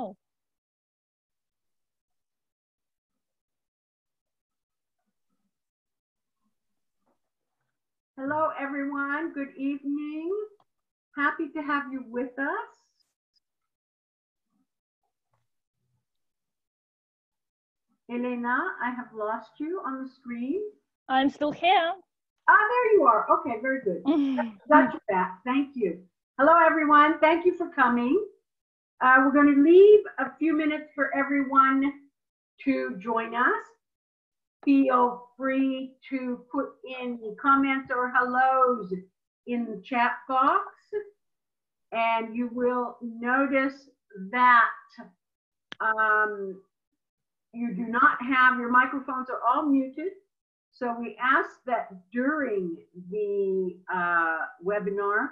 Oh. Hello, everyone. Good evening. Happy to have you with us. Elena, I have lost you on the screen. I'm still here. Ah, there you are. Okay, very good. Got you back. Thank you. Hello, everyone. Thank you for coming. Uh, we're going to leave a few minutes for everyone to join us. Feel free to put in comments or hellos in the chat box. And you will notice that um, you do not have, your microphones are all muted. So we ask that during the uh, webinar,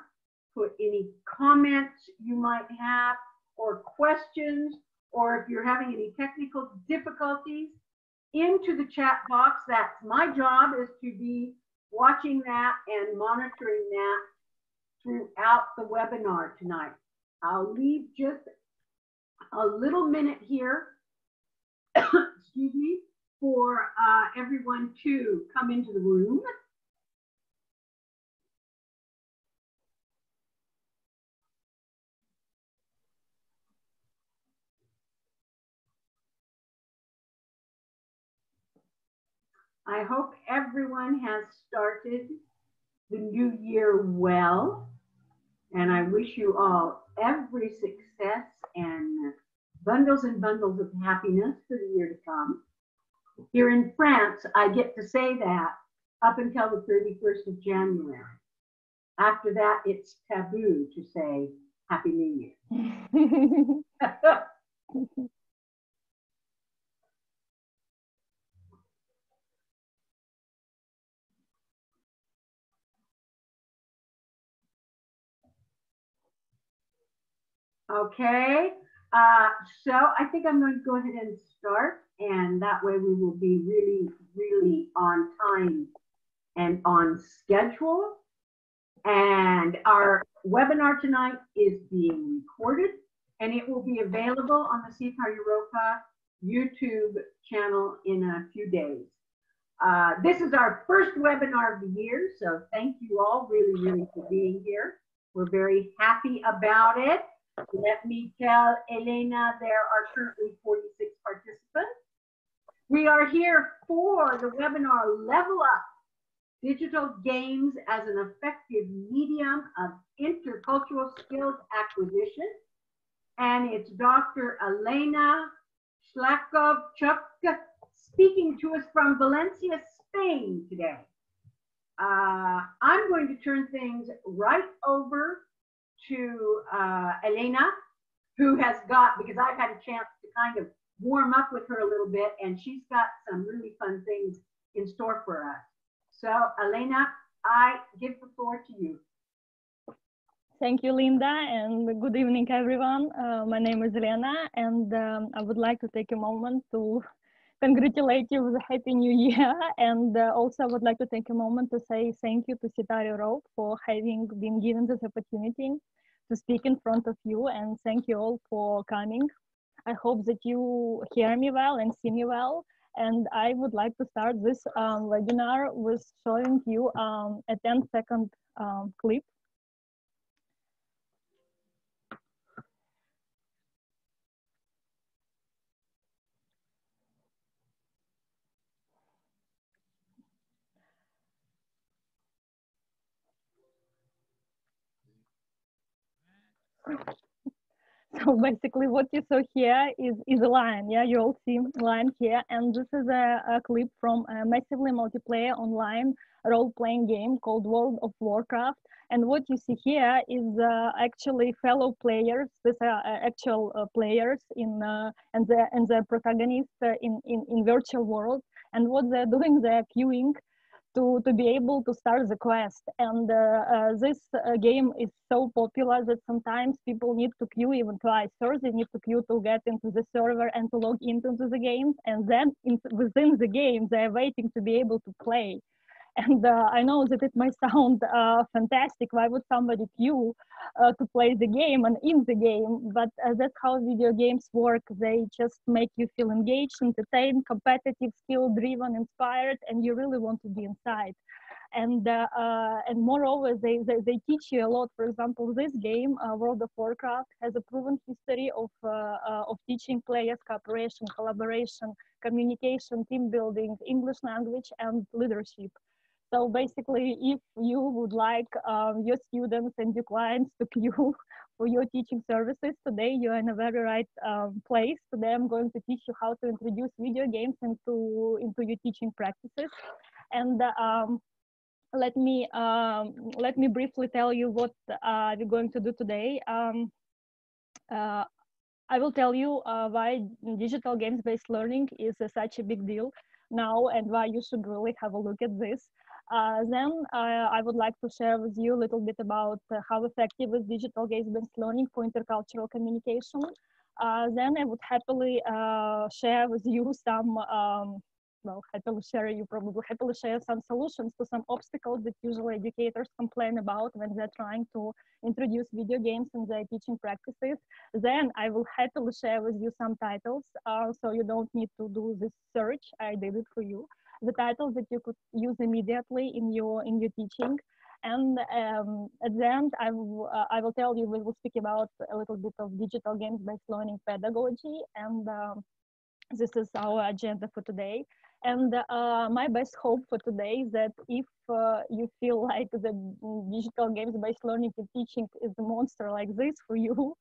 put any comments you might have or questions, or if you're having any technical difficulties, into the chat box. That's my job is to be watching that and monitoring that throughout the webinar tonight. I'll leave just a little minute here, excuse me, for uh, everyone to come into the room. I hope everyone has started the new year well. And I wish you all every success and bundles and bundles of happiness for the year to come. Here in France, I get to say that up until the 31st of January. After that, it's taboo to say Happy New Year. Okay, uh, so I think I'm going to go ahead and start, and that way we will be really, really on time and on schedule. And our webinar tonight is being recorded, and it will be available on the SIETAR Europa YouTube channel in a few days. Uh, this is our first webinar of the year, so thank you all really, really for being here. We're very happy about it. Let me tell Elena there are currently 46 participants. We are here for the webinar Level Up Digital Games as an Effective Medium of Intercultural Skills Acquisition. And it's Dr. Elena Shliakhovchuk speaking to us from Valencia, Spain today. Uh, I'm going to turn things right over to uh, Elena, who has got, because I've had a chance to kind of warm up with her a little bit, and she's got some really fun things in store for us. So, Elena, I give the floor to you. Thank you, Linda, and good evening, everyone. Uh, my name is Elena, and um, I would like to take a moment to congratulate you with a happy new year. And uh, also, I would like to take a moment to say thank you to Europa for having been given this opportunity to speak in front of you. And thank you all for coming. I hope that you hear me well and see me well. And I would like to start this um, webinar with showing you um, a 10 second um, clip so basically what you saw here is, is a lion yeah? You all see lion here and this is a, a clip from a massively multiplayer online role-playing game called world of warcraft. And what you see here is uh, actually fellow players these are uh, actual uh, players in uh, and the and the protagonists uh, in, in in virtual world. And what they're doing they're queuing to, to be able to start the quest. And uh, uh, this uh, game is so popular that sometimes people need to queue even twice. First, they need to queue to get into the server and to log into the game. And then in, within the game, they're waiting to be able to play. And uh, I know that it might sound uh, fantastic. Why would somebody queue uh, to play the game and in the game? But uh, that's how video games work. They just make you feel engaged, entertained, competitive, skill driven, inspired, and you really want to be inside and uh, uh, and moreover they, they, they teach you a lot for example this game world of warcraft has a proven history of of teaching players cooperation collaboration communication team building english language and leadership so basically, if you would like um, your students and your clients to queue for your teaching services, today you're in a very right um, place. Today I'm going to teach you how to introduce video games into, into your teaching practices. And um, let me um, let me briefly tell you what uh, we're going to do today. Um, uh, I will tell you uh, why digital games-based learning is uh, such a big deal now and why you should really have a look at this. Uh, then uh, I would like to share with you a little bit about how effective is digital games-based learning for intercultural communication. then I would happily share with you some um, well, happily share you probably happily share some solutions to some obstacles that usually educators complain about when they're trying to introduce video games in their teaching practices. Then I will happily share with you some titles, uh, so you don't need to do this search. I did it for you. The titles that you could use immediately in your in your teaching. And um, at the end, I uh, I will tell you, we will speak about a little bit of digital games-based learning pedagogy. And um, this is our agenda for today. And uh, my best hope for today is that if uh, you feel like the digital games-based learning and teaching is a monster like this for you,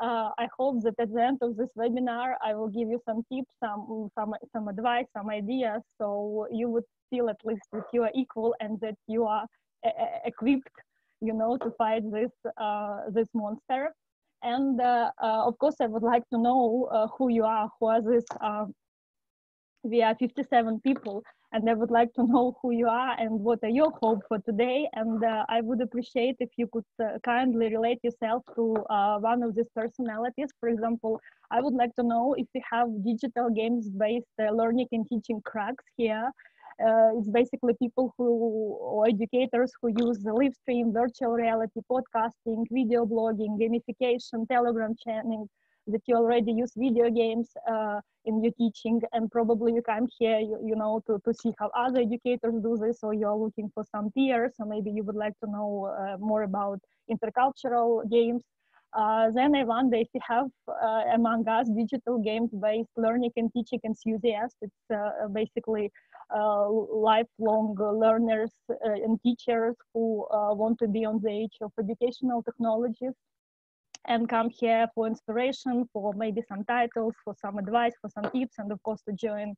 uh, I hope that at the end of this webinar, I will give you some tips, some, some, some advice, some ideas, so you would feel at least that you are equal and that you are equipped, you know, to fight this, uh, this monster. And uh, uh, of course, I would like to know who you are, who are these we are 57 people and I would like to know who you are and what are your hopes for today. And uh, I would appreciate if you could uh, kindly relate yourself to uh, one of these personalities. For example, I would like to know if you have digital games based uh, learning and teaching cracks here. Uh, it's basically people who, or educators who use the live stream, virtual reality, podcasting, video blogging, gamification, telegram channel, that you already use video games uh, in your teaching and probably you come here you, you know to, to see how other educators do this or you're looking for some peers or maybe you would like to know uh, more about intercultural games uh, then I wonder if you have uh, among us digital games-based learning and teaching enthusiasts. It's uh, basically uh, lifelong learners and teachers who want to be on the edge of educational technologies and come here for inspiration, for maybe some titles, for some advice, for some tips, and of course to join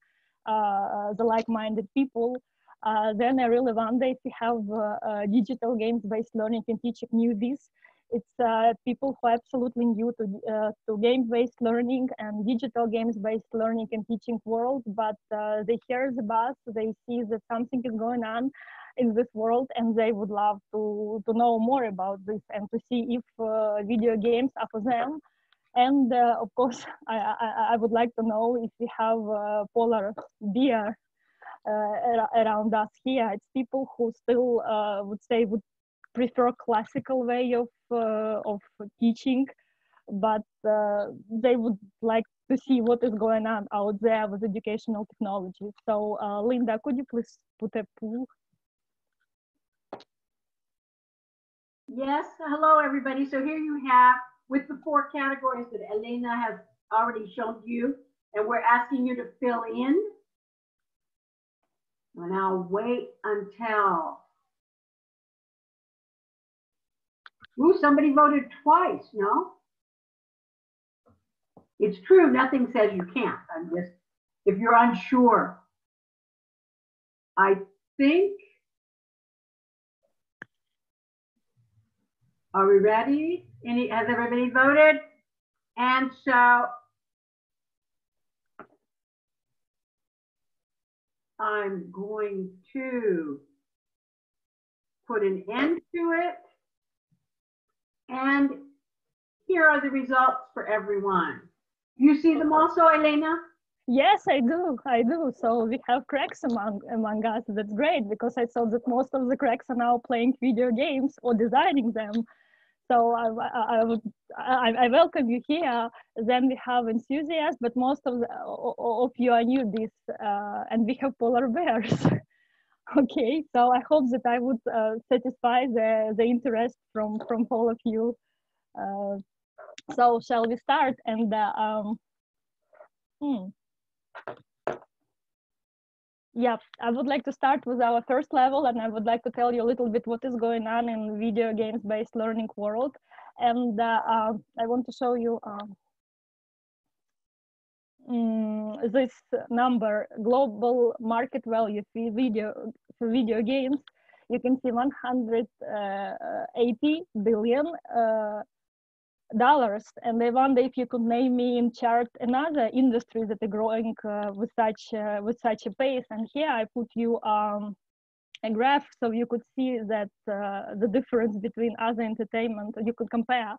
uh, the like-minded people. Uh, then I really wonder we have uh, uh digital games-based learning and teaching newbies. It's uh, people who are absolutely new to, uh, to game-based learning and digital games-based learning and teaching world, but they hear the buzz, they see that something is going on, in this world and they would love to, to know more about this and to see if uh, video games are for them. And uh, of course, I, I, I, would like to know if we have uh, polar bear uh, around us here. It's people who still uh, would say would prefer classical way of, uh, of teaching, but they would like to see what is going on out there with educational technology. So Linda, could you please put a poll Yes, hello everybody. So here you have with the four categories that Elena has already shown you, and we're asking you to fill in. And I'll wait until. Ooh, somebody voted twice, no? It's true, nothing says you can't. I'm just, if you're unsure. I think Are we ready? Any, has everybody voted? And so I'm going to put an end to it. And here are the results for everyone. You see them also, Elena? Yes, I do. I do. So we have cracks among among us. That's great because I saw that most of the cracks are now playing video games or designing them. So I, I, I would I, I, welcome you here. Then we have enthusiasts, but most of the, of you are newbies, uh, and we have polar bears. okay, so I hope that I would uh, satisfy the the interest from from all of you. Uh, so shall we start? And uh, um, hmm. Yeah, I would like to start with our first level, and I would like to tell you a little bit what is going on in video games-based learning world. And uh, uh, I want to show you um, mm, this number, global market value for video for video games. You can see 180 uh, uh, dollars and i wonder if you could name me in chart another industry that are growing uh, with such uh, with such a pace. And here i put you um, a graph so you could see that uh, the difference between other entertainment you could compare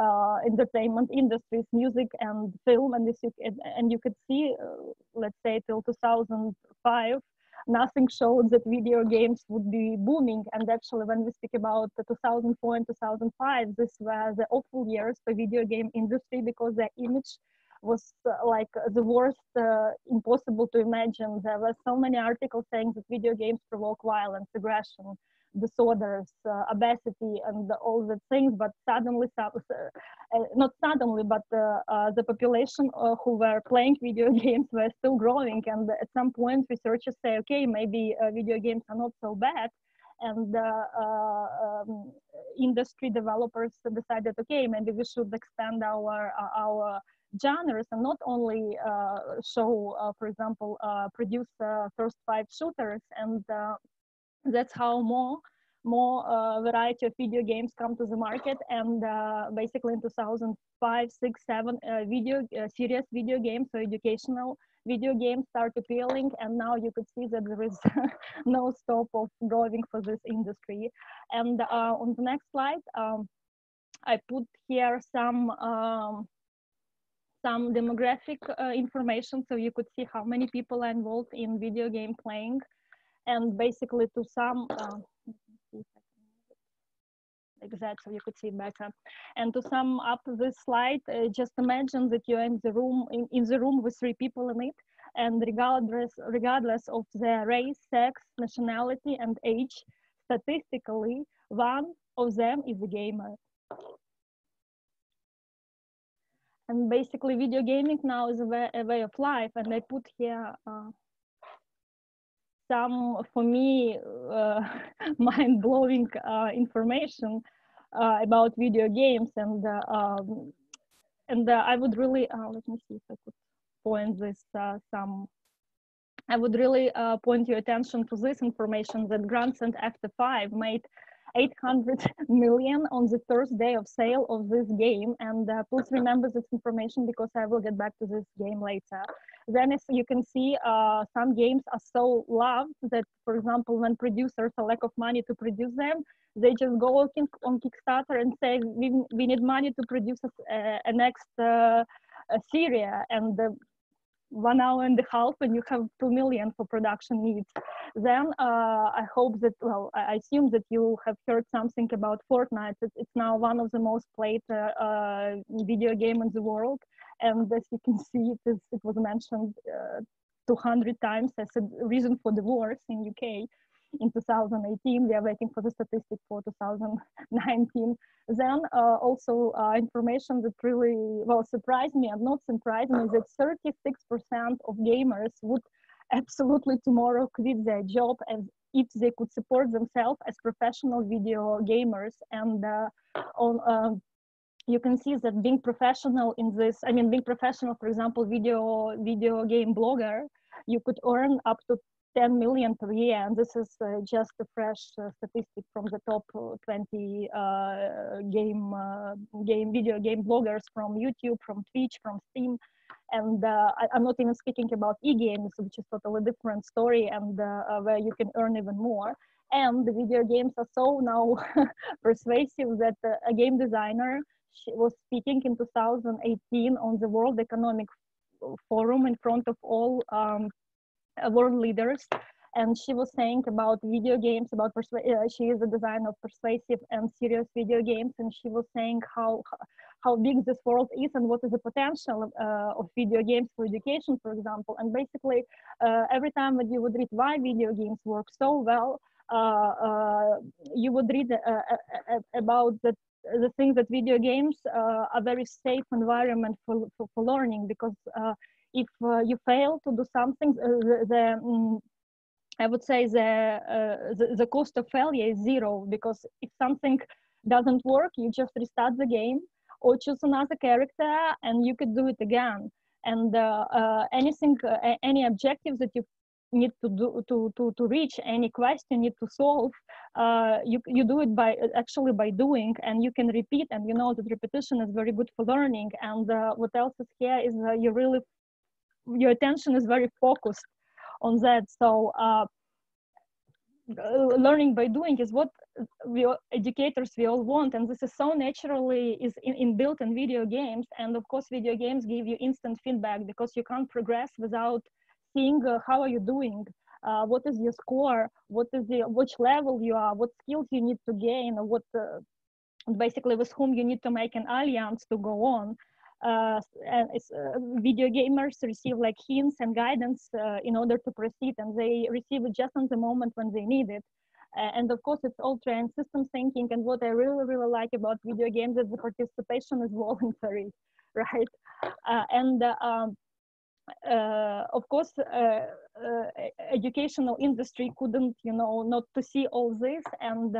uh, entertainment industries music and film. And this you, and you could see uh, let's say till 2005 nothing showed that video games would be booming. And actually, when we speak about 2004 and 2005, this were the awful years for video game industry because the image was uh, like the worst uh, impossible to imagine. There were so many articles saying that video games provoke violence, aggression, disorders, uh, obesity, and all the things. But suddenly, uh, not suddenly, but uh, uh, the population uh, who were playing video games were still growing. And at some point, researchers say, okay, maybe video games are not so bad. And um, industry developers decided, okay, maybe we should expand our our genres and not only uh, show, uh, for example, uh, produce first five shooters and that's how more more uh, variety of video games come to the market and uh, basically in 2005 6 7 uh, video uh, serious video games so educational video games start appealing and now you could see that there is no stop of growing for this industry. And uh, on the next slide um, i put here some um, some demographic uh, information so you could see how many people are involved in video game playing and basically to uh, like that so you could see better. And to sum up this slide uh, just imagine that you're in the room in, in the room with three people in it and regardless regardless of their race sex nationality and age statistically one of them is a gamer. And basically video gaming now is a way, a way of life and i put here uh, some, for me, uh, mind-blowing uh, information uh, about video games, and um, and I would really let me see if I could point this some. I would really point your attention to this information that Grand Theft Auto 5 made 800 million on the first day of sale of this game. And uh, please remember this information because I will get back to this game later. Then as you can see, uh, some games are so loved that, for example, when producers have lack of money to produce them, they just go on Kickstarter and say, we, we need money to produce a, a next uh, a series. And the one hour and a half and you have two million for production needs. Then uh, i hope that well i assume that you have heard something about fortnite. It's, now one of the most played uh, uh, video game in the world. And as you can see it, is, it was mentioned uh, 200 times as a reason for divorce in uk in 2018. We are waiting for the statistic for 2019. Then uh, also uh, information that really well surprised me and not surprised me that 36% of gamers would absolutely tomorrow quit their job as if they could support themselves as professional video gamers and uh, on um, you can see that being professional in this i mean being professional for example video video game blogger you could earn up to 10 million per year, and this is uh, just a fresh uh, statistic from the top uh, 20 uh, game uh, game video game bloggers from YouTube, from Twitch, from Steam, and uh, I, am not even speaking about e-games, which is totally different story, and where you can earn even more. And the video games are so now persuasive that a game designer was speaking in 2018 on the World Economic forum in front of all um, world leaders and she was saying about video games about uh, she is a designer of persuasive and serious video games and she was saying how how big this world is and what is the potential uh, of video games for education for example. And basically uh, every time that you would read why video games work so well uh, uh, you would read uh, about the the thing that video games are a very safe environment for, for, for learning because if you fail to do something the, the um, I would say the, uh, the, the cost of failure is zero because if something doesn't work, you just restart the game or choose another character and you could do it again. And uh, uh, anything, uh, any objectives that you need to do to to to reach any quest you need to solve uh, you you do it by actually by doing and you can repeat and you know that repetition is very good for learning and uh, what else is here is uh, you really your attention is very focused on that. So uh, learning by doing is what we educators we all want and this is so naturally is in, inbuilt in video games and of course video games give you instant feedback because you can't progress without seeing uh, how are you doing? Uh, what is your score? What is the which level you are? What skills you need to gain? What uh, basically with whom you need to make an alliance to go on? Uh, uh, video gamers receive like hints and guidance uh, in order to proceed and they receive it just on the moment when they need it. And of course it's all trained system thinking and what i really really like about video games is the participation is voluntary right? And um, uh, of course educational industry couldn't you know not to see all this and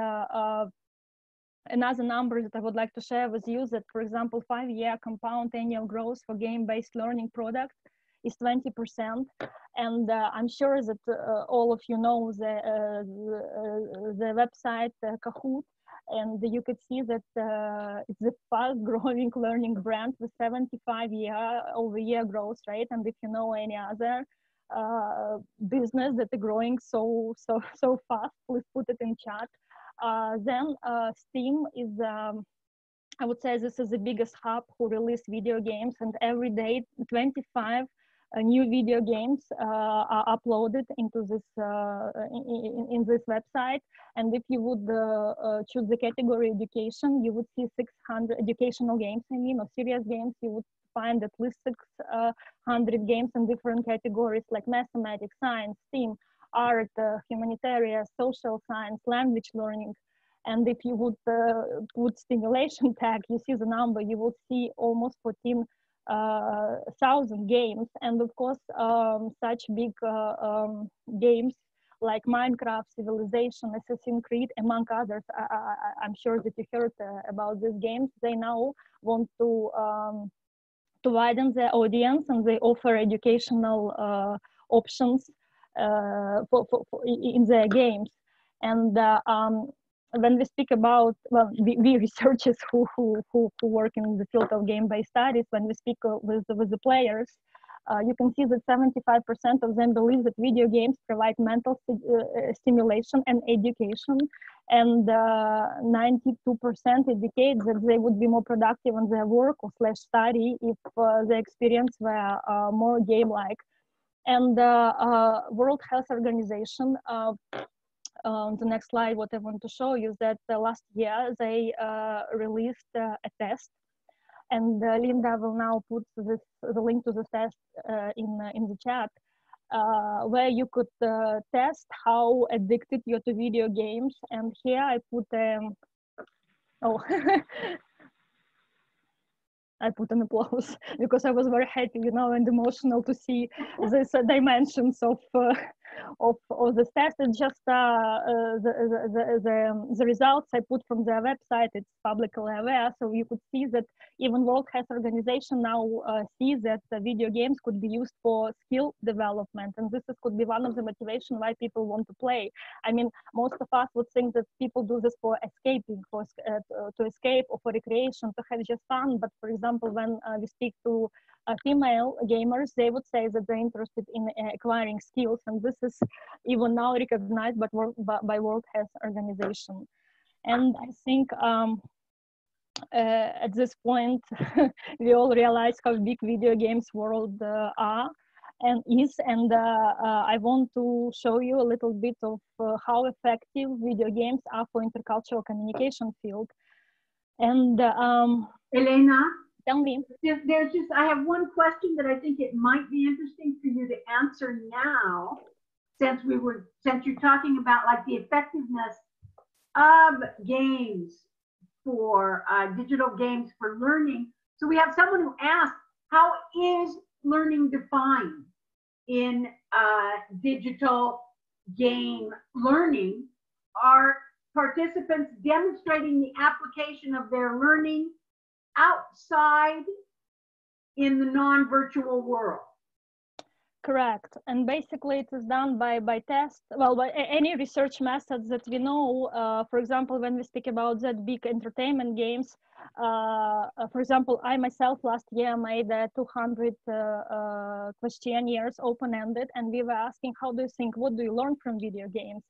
Another number that I would like to share with you that, for example, five-year compound annual growth for game-based learning product is 20%. And uh, I'm sure that uh, all of you know the, uh, the, uh, the, website uh, Kahoot, and you could see that uh, it's a fast-growing learning brand with 75 year over year growth rate. And if you know any other business that are growing so so so fast, please put it in chat. Uh, then uh, Steam is, um, I would say this is the biggest hub who release video games and every day 25 uh, new video games uh, are uploaded into this uh, in, in, this website and if you would uh, choose the category education you would see 600 educational games i mean or serious games you would find at least 600 games in different categories like mathematics science STEAM art, uh, humanitarian, social science, language learning. And if you would uh, put stimulation tag, you see the number, you will see almost 14 uh, thousand games. And of course, um, such big uh, um, games like Minecraft, Civilization, Assassin's Creed, among others. I, am sure that you heard uh, about these games. They now want to um, to widen their audience and they offer educational uh, options uh, for, for, for, in their games. And uh, um, when we speak about, well, we, we researchers who, who, who, who, work in the field of game-based studies, when we speak uh, with, with the players, uh, you can see that 75% of them believe that video games provide mental st uh, stimulation and education, and 92% indicate that they would be more productive in their work or slash study if the experience were more game-like. And the uh, World Health Organization, uh, on the next slide, what I want to show you is that last year they uh, released a test and Linda will now put this, the link to the test in, in the chat. Uh, where you could uh, test how addicted you're to video games. And here I put, um, oh, I put an applause because I was very happy, you know, and emotional to see these uh, dimensions of uh, of, of the test and just uh, uh, the, the, the, um, the, results I put from their website, it's publicly aware. So you could see that even World Health Organization now uh, sees that video games could be used for skill development. And this is, could be one of the motivation why people want to play. I mean, most of us would think that people do this for escaping, for uh, to escape or for recreation, to have just fun. But for example, when uh, we speak to female gamers, they would say that they're interested in uh, acquiring skills, and this is even now recognized by, by World Health Organization. And I think um, at this point, we all realize how big video games world are and is and uh, uh, i want to show you a little bit of uh, how effective video games are for intercultural communication field and um, elena tell me there's just i have one question that i think it might be interesting for you to answer now since we were since you're talking about like the effectiveness of games for uh, digital games for learning. So we have someone who asked how is learning defined in uh, digital game learning? Are participants demonstrating the application of their learning outside in the non-virtual world. Correct. And basically it is done by, by test, well, by any research methods that we know. Uh, for example, when we speak about that big entertainment games, uh, uh for example, I myself last year made a 200 uh, uh, questionnaires open-ended and we were asking, how do you think, what do you learn from video games?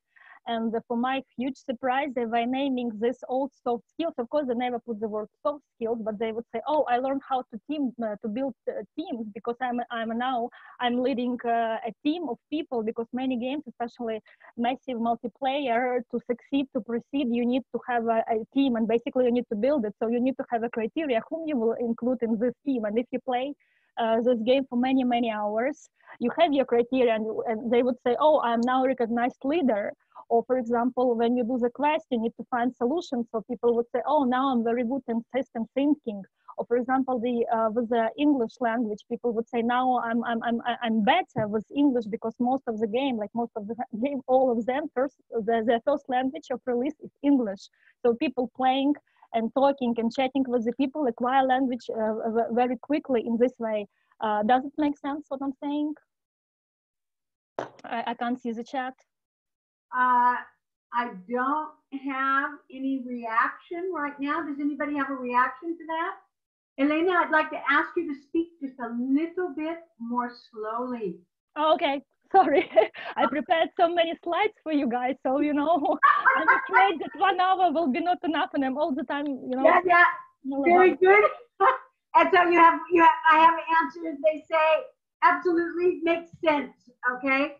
And for my huge surprise, they were naming this old soft skills. Of course, they never put the word soft skills, but they would say, "Oh, I learned how to team uh, to build uh, teams because I'm I'm now I'm leading uh, a team of people because many games, especially massive multiplayer, to succeed to proceed, you need to have a, a team, and basically you need to build it. So you need to have a criteria whom you will include in this team, and if you play uh, this game for many many hours you have your criteria and, and, they would say oh i'm now a recognized leader or for example, when you do the quest, you need to find solutions. So people would say, oh, now I'm very good in system thinking. Or for example, the uh, with the English language, people would say, now I'm, I'm, I'm, I'm better with English because most of the game, like most of the game, all of them, first, the, the first language of release is English. So people playing and talking and chatting with the people acquire language uh, very quickly in this way. Uh, does it make sense what I'm saying? I, I can't see the chat. Uh, I don't have any reaction right now. Does anybody have a reaction to that? Elena, I'd like to ask you to speak just a little bit more slowly. Oh, okay, sorry. I prepared so many slides for you guys, so you know, I'm afraid that one hour will be not enough, and I'm all the time, you know. Yeah, yeah, very good. and so you have, you have, I have answers. They say absolutely makes sense. Okay.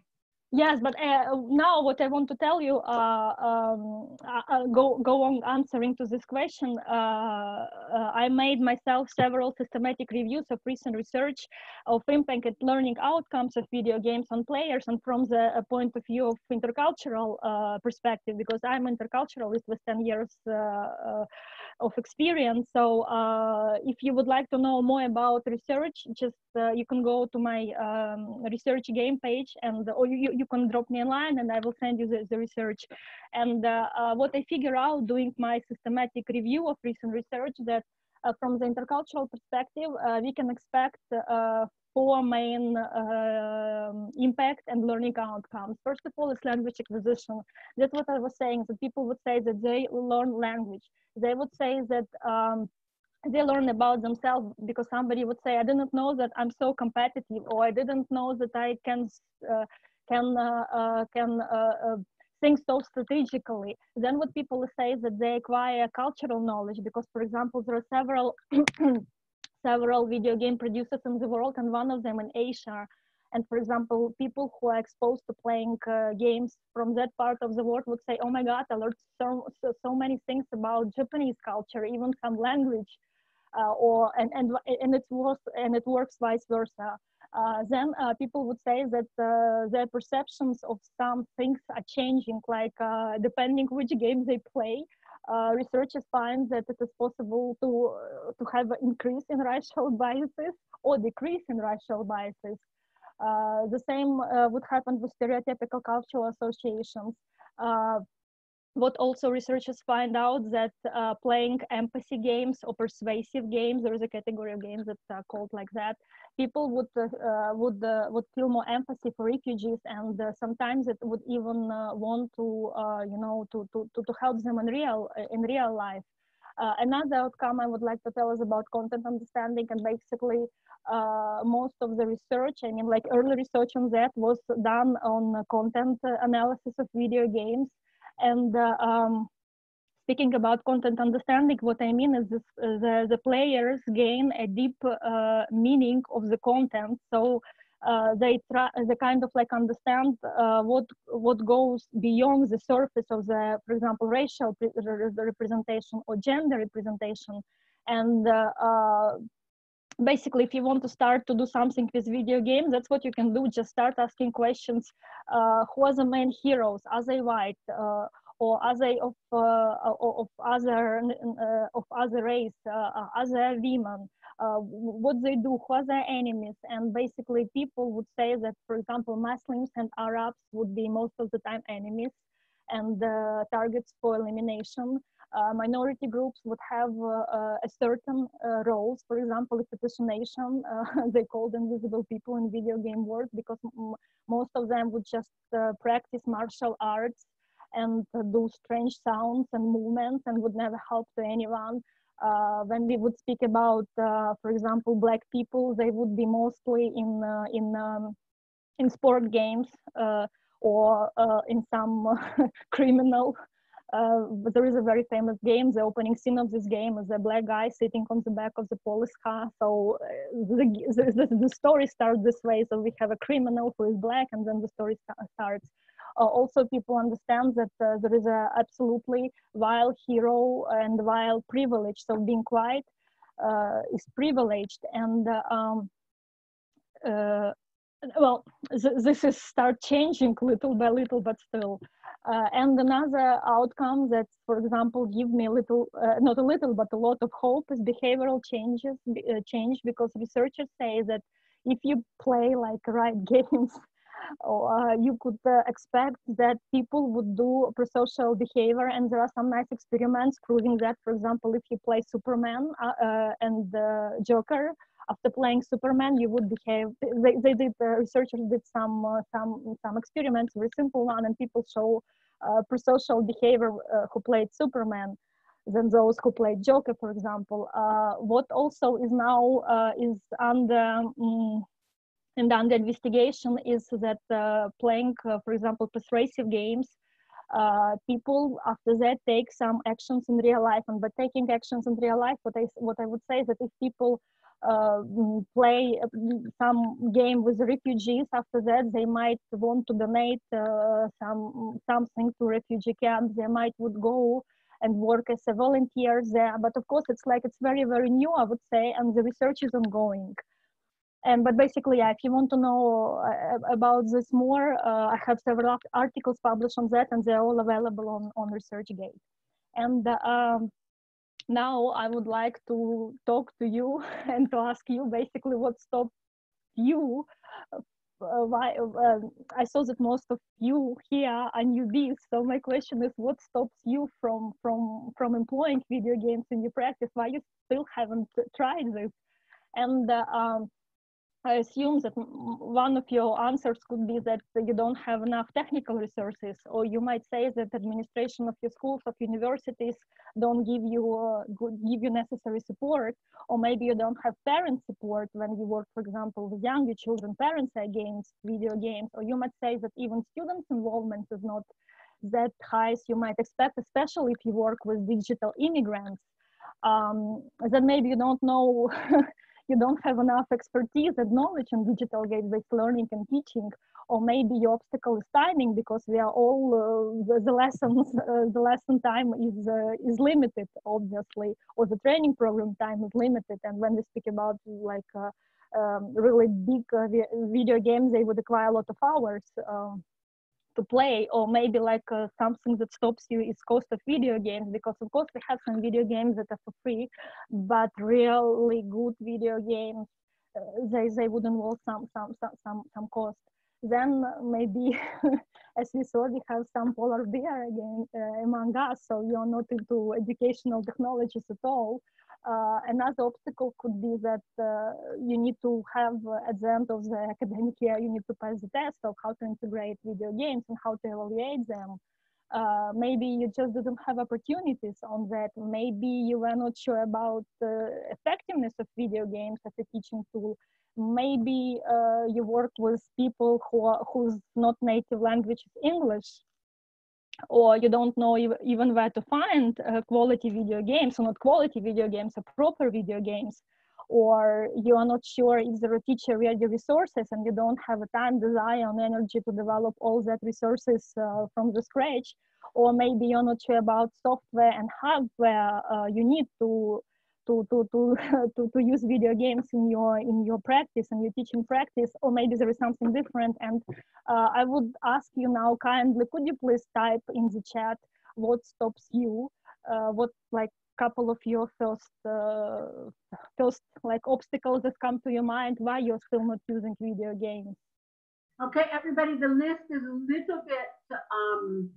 Yes, but uh, now what I want to tell you, uh, um, uh, go go on answering to this question. Uh, uh, I made myself several systematic reviews of recent research of impact and learning outcomes of video games on players, and from the uh, point of view of intercultural perspective, because I'm interculturalist with 10 years of experience. So if you would like to know more about research, just you can go to my um, ResearchGate page, and or you you can drop me a line and I will send you the, the research. And uh, uh, what I figure out doing my systematic review of recent research that uh, from the intercultural perspective, we can expect four main uh, impact and learning outcomes. First of all, is language acquisition. That's what I was saying, that people would say that they learn language. They would say that um, they learn about themselves because somebody would say, I didn't know that I'm so competitive, or I didn't know that I can uh, can uh, uh, can uh, think so strategically. Then what people say is that they acquire cultural knowledge because, for example, there are several several video game producers in the world, and one of them in Asia. And for example, people who are exposed to playing uh, games from that part of the world would say, "Oh my God, I learned so so, so many things about Japanese culture, even some language." Uh, or and and and it works and it works vice versa. Uh, then uh, people would say that uh, their perceptions of some things are changing, like depending which game they play. researchers find that it is possible to to have an increase in racial biases or decrease in racial biases. Uh, the same uh, would happen with stereotypical cultural associations. Uh, what also researchers find out that uh, playing empathy games or persuasive games there is a category of games that are called like that. People would uh, would uh, would feel more empathy for refugees and uh, sometimes it would even uh, want to uh, you know to, to to help them in real in real life. Another outcome i would like to tell is about content understanding and basically most of the research i mean like early research on that was done on content analysis of video games and uh, um, speaking about content understanding, what I mean is this, uh, the, the players gain a deep uh, meaning of the content. So uh, they try, they kind of like understand uh, what what goes beyond the surface of the, for example, racial representation or gender representation, and uh, basically if you want to start to do something with video games that's what you can do. Just start asking questions uh, who are the main heroes? Are they white uh, or are they of uh, of other uh, of other race uh, other women? Uh, what they do who are their enemies? And basically people would say that for example muslims and arabs would be most of the time enemies and targets for elimination uh, minority groups would have uh, uh, a certain roles. For example, if it is a nation, they called invisible people in video game world because most of them would just practice martial arts and do strange sounds and movements and would never help to anyone. Uh, when we would speak about, uh, for example, black people, they would be mostly in uh, in um, in sport games or in some criminal uh, but there is a very famous game. The opening scene of this game is a black guy sitting on the back of the police car. So uh, the, the, the, story starts this way. So we have a criminal who is black, and then the story st starts. Uh, also, people understand that uh, there is a absolutely vile hero and vile privilege. So being white uh, is privileged, and um, well, th this is start changing little by little, but still. Uh, and another outcome that, for example, give me a little, uh, not a little, but a lot of hope is behavioral changes, uh, change because researchers say that if you play like right games, uh, you could uh, expect that people would do prosocial behavior. And there are some nice experiments proving that, for example, if you play Superman uh, and Joker, after playing Superman, you would behave. They, they did uh, researchers did some uh, some some experiments, very simple one, and people show uh, pro-social behavior uh, who played Superman than those who played Joker, for example. Uh, what also is now uh, is under um, and under investigation is that playing, for example, persuasive games uh, people after that take some actions in real life and by taking actions in real life what i what i would say is that if people uh, play some game with refugees. After that, they might want to donate uh, some something to refugee camps. They might would go and work as a volunteer there. But of course, it's like it's very very new, I would say, and the research is ongoing. And but basically, yeah, if you want to know uh, about this more, uh, I have several articles published on that, and they're all available on on ResearchGate. And um, now I would like to talk to you and to ask you basically what stopped you. Uh, why uh, I saw that most of you here are newbies. So my question is, what stops you from from from employing video games in your practice? Why you still haven't tried this? And uh, um, I assume that one of your answers could be that you don't have enough technical resources, or you might say that administration of your schools, of universities, don't give you uh, give you necessary support, or maybe you don't have parent support when you work, for example, with younger children. Parents are against video games, or you might say that even students' involvement is not that high as you might expect, especially if you work with digital immigrants. Um, that maybe you don't know you don't have enough expertise and knowledge in digital game-based learning and teaching, or maybe your obstacle is timing because we are all uh, the, the, lessons, uh, the lesson time is uh, is limited, obviously, or the training program time is limited. And when we speak about like uh, um, really big uh, video games, they would require a lot of hours. Um, to play or maybe like uh, something that stops you is cost of video games because of course we have some video games that are for free but really good video games uh, they they would involve some some some some, some cost. Then maybe as we saw we have some polar bear again uh, among us so you're not into educational technologies at all uh, another obstacle could be that uh, you need to have uh, at the end of the academic year, you need to pass the test of how to integrate video games and how to evaluate them. Uh, maybe you just didn't have opportunities on that. Maybe you were not sure about the effectiveness of video games as a teaching tool. Maybe uh, you worked with people who are, whose not native language is English or you don't know even where to find uh, quality video games or not quality video games or proper video games or you are not sure if there are teacher ready resources and you don't have a time desire and energy to develop all that resources uh, from the scratch or maybe you're not sure about software and hardware uh, you need to to to to, to to use video games in your in your practice and your teaching practice or maybe there is something different. And uh, i would ask you now kindly could you please type in the chat what stops you uh, what like couple of your first uh, first like obstacles that come to your mind why you're still not using video games? Okay everybody the list is a little bit um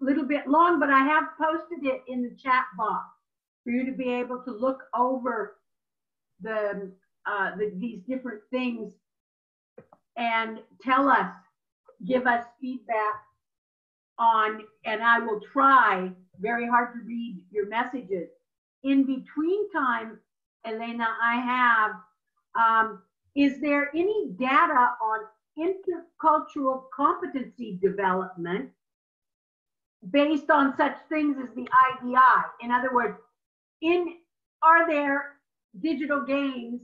a little bit long but i have posted it in the chat box for you to be able to look over the, uh, the these different things and tell us, give us feedback on, and I will try very hard to read your messages. In between time, Elena, I have, um, is there any data on intercultural competency development based on such things as the IDI? In other words, in are there digital games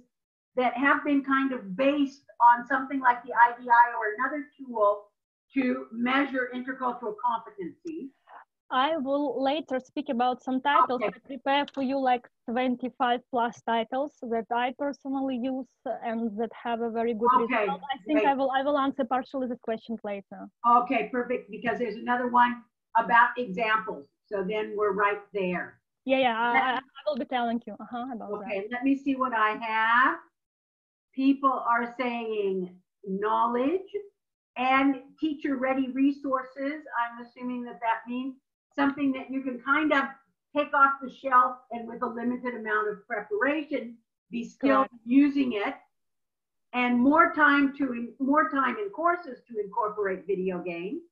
that have been kind of based on something like the IDI or another tool to measure intercultural competency? I will later speak about some titles. Okay. I prepare for you like 25 plus titles that I personally use and that have a very good okay. result. I think Great. I will I will answer partially the question later. Okay, perfect. Because there's another one about examples. So then we're right there. Yeah, yeah, I, I will be telling you uh-huh, about okay, that. let me see what I have. People are saying knowledge and teacher ready resources. I'm assuming that that means something that you can kind of take off the shelf and with a limited amount of preparation, be skilled using it and more time to more time in courses to incorporate video games.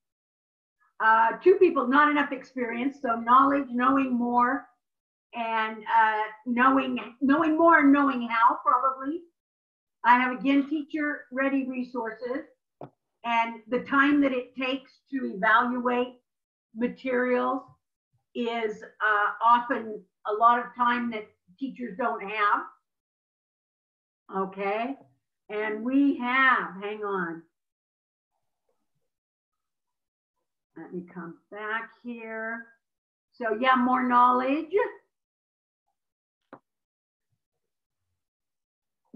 Uh, two people, not enough experience, so knowledge, knowing more, and uh, knowing knowing more and knowing how probably. I have again teacher ready resources and the time that it takes to evaluate materials is uh, often a lot of time that teachers don't have. Okay, and we have, hang on. Let me come back here. So yeah, more knowledge.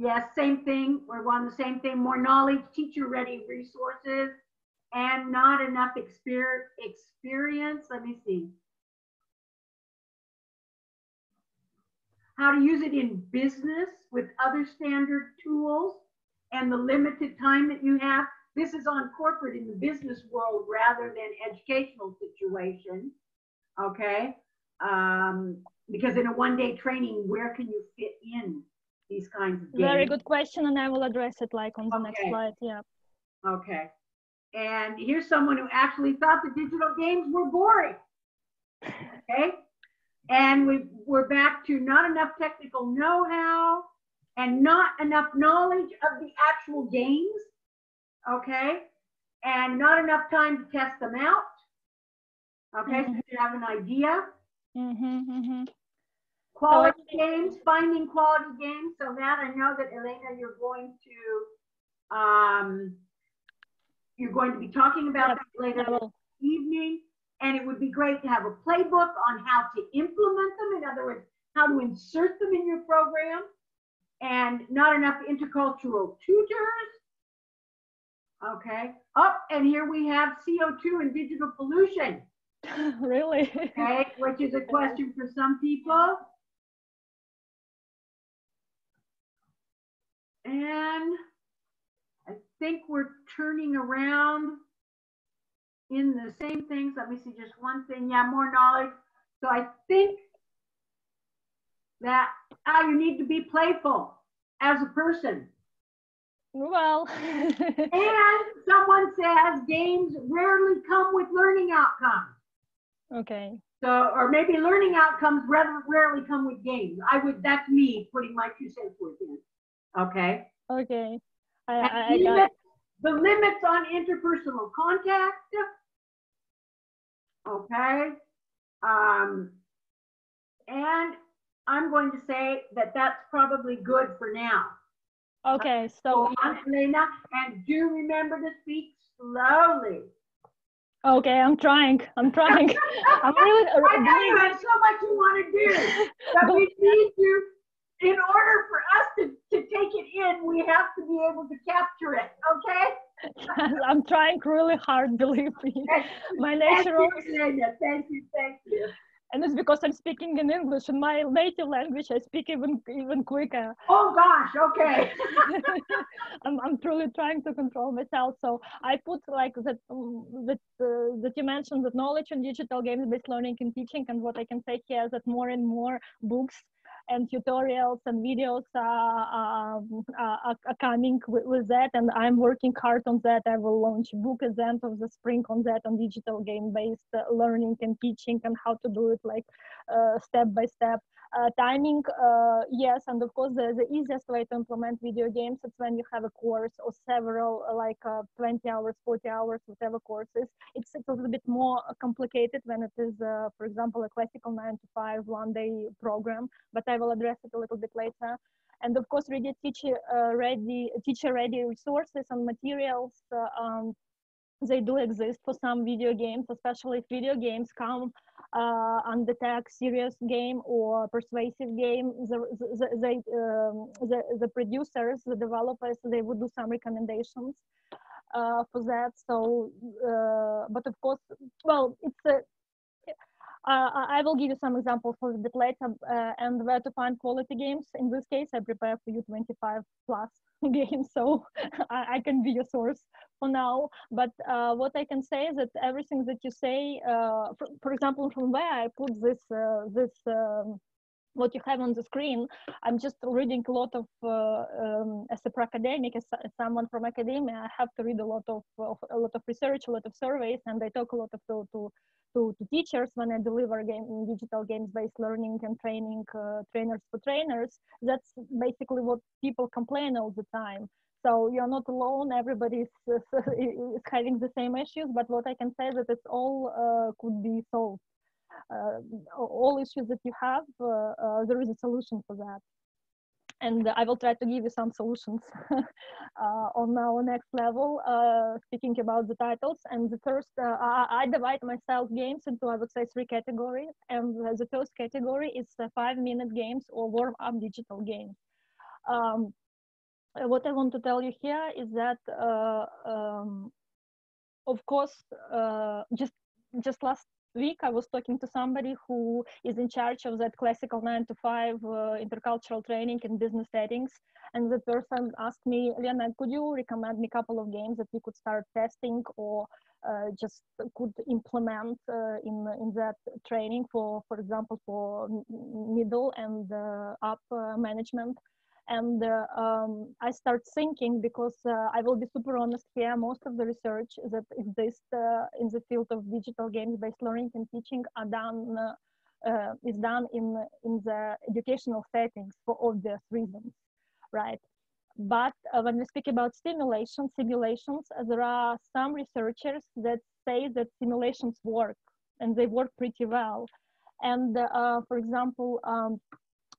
Yes, same thing. We're on the same thing. More knowledge, teacher ready resources, and not enough experience. Let me see. How to use it in business with other standard tools and the limited time that you have. This is on corporate in the business world rather than educational situation. Okay. Um, because in a one day training, where can you fit in these kinds of games? Very good question, and I will address it like on the okay. next slide. Yeah. Okay. And here's someone who actually thought the digital games were boring. Okay. And we, we're back to not enough technical know how and not enough knowledge of the actual games. Okay. And not enough time to test them out. Okay. Mm -hmm. So you have an idea. Mm -hmm, mm -hmm. Quality so games, finding quality games. So that I know that Elena, you're going to um, you're going to be talking about yep. that later this evening. And it would be great to have a playbook on how to implement them. In other words, how to insert them in your program. And not enough intercultural tutors. Okay. Up oh, and here we have CO2 and digital pollution. really? okay, which is a question for some people. And I think we're turning around in the same things. Let me see just one thing. Yeah, more knowledge. So I think that ah, you need to be playful as a person. Well, and someone says games rarely come with learning outcomes. Okay. So, or maybe learning outcomes rather rarely come with games. I would. That's me putting my two cents worth in. Okay. Okay. I, I, I limit, the limits on interpersonal contact Okay. Um, and I'm going to say that that's probably good for now. Okay, so Go on, Elena, and do remember to speak slowly. okay, I'm trying. I'm trying. I'm really, I know you have so much you want to do, but we need to, in order for us to, to take it in, we have to be able to capture it, okay? I'm trying really hard, believe me. My Thank natural you, Elena. Thank you, thank you. and it's because I'm speaking in English in my native language. I speak even even quicker. Oh, gosh, okay. I'm I'm truly trying to control myself. So I put like that um, that uh, that you mentioned that knowledge and digital games based learning and teaching, and what I can say here is that more and more books and tutorials and videos are, are, are, coming with, with that. And i'm working hard on that. I will launch book at the end of the spring on that on digital game based learning and teaching and how to do it like uh, step by step uh, timing uh, yes and of course the, the easiest way to implement video games is when you have a course or several uh, like uh, 20 hours 40 hours whatever courses. It's, it's a little bit more complicated when it is uh, for example a classical 9 to 5 one day program but i will address it a little bit later. And of course ready teacher uh, ready teacher ready resources and materials um, they do exist for some video games, especially if video games come uh, tag serious game or persuasive game. The, the, the, um, the, the producers, the developers, they would do some recommendations uh, for that. So, uh, but of course, well, it's a, uh, I will give you some examples for bit later uh, and where to find quality games. In this case, I prepare for you 25 plus games, so I, I, can be a source for now. But uh, what I can say is that everything that you say, uh, for, for, example, from where I put this uh, this um, what you have on the screen, I'm just reading a lot of, uh, um, as a pro-academic, as, as, someone from academia, I have to read a lot of, of, a lot of research, a lot of surveys, and I talk a lot of to, to to, to teachers when I deliver game, digital games-based learning and training, uh, trainers for trainers. That's basically what people complain all the time. So you're not alone. Everybody is, is having the same issues, but what I can say is that it's all uh, could be solved. Uh, all issues that you have, uh, uh, there is a solution for that and I will try to give you some solutions on our next level, speaking about the titles. And the first, I, I, divide myself games into, I would say, three categories. And the first category is the five minute games or warm up digital games. Um, what I want to tell you here is that, uh, um, of course, uh, just just last week I was talking to somebody who is in charge of that classical nine to five uh, intercultural training in business settings. And the person asked me, Lena, could you recommend me a couple of games that we could start testing or uh, just could implement uh, in in that training for, for example, for middle and up management? And uh, um, I start thinking because uh, I will be super honest here. Most of the research that exists uh, in the field of digital games-based learning and teaching are done uh, uh, is done in in the educational settings for obvious reasons, right? But uh, when we speak about stimulation, simulations, there are some researchers that say that simulations work and they work pretty well. And for example, um,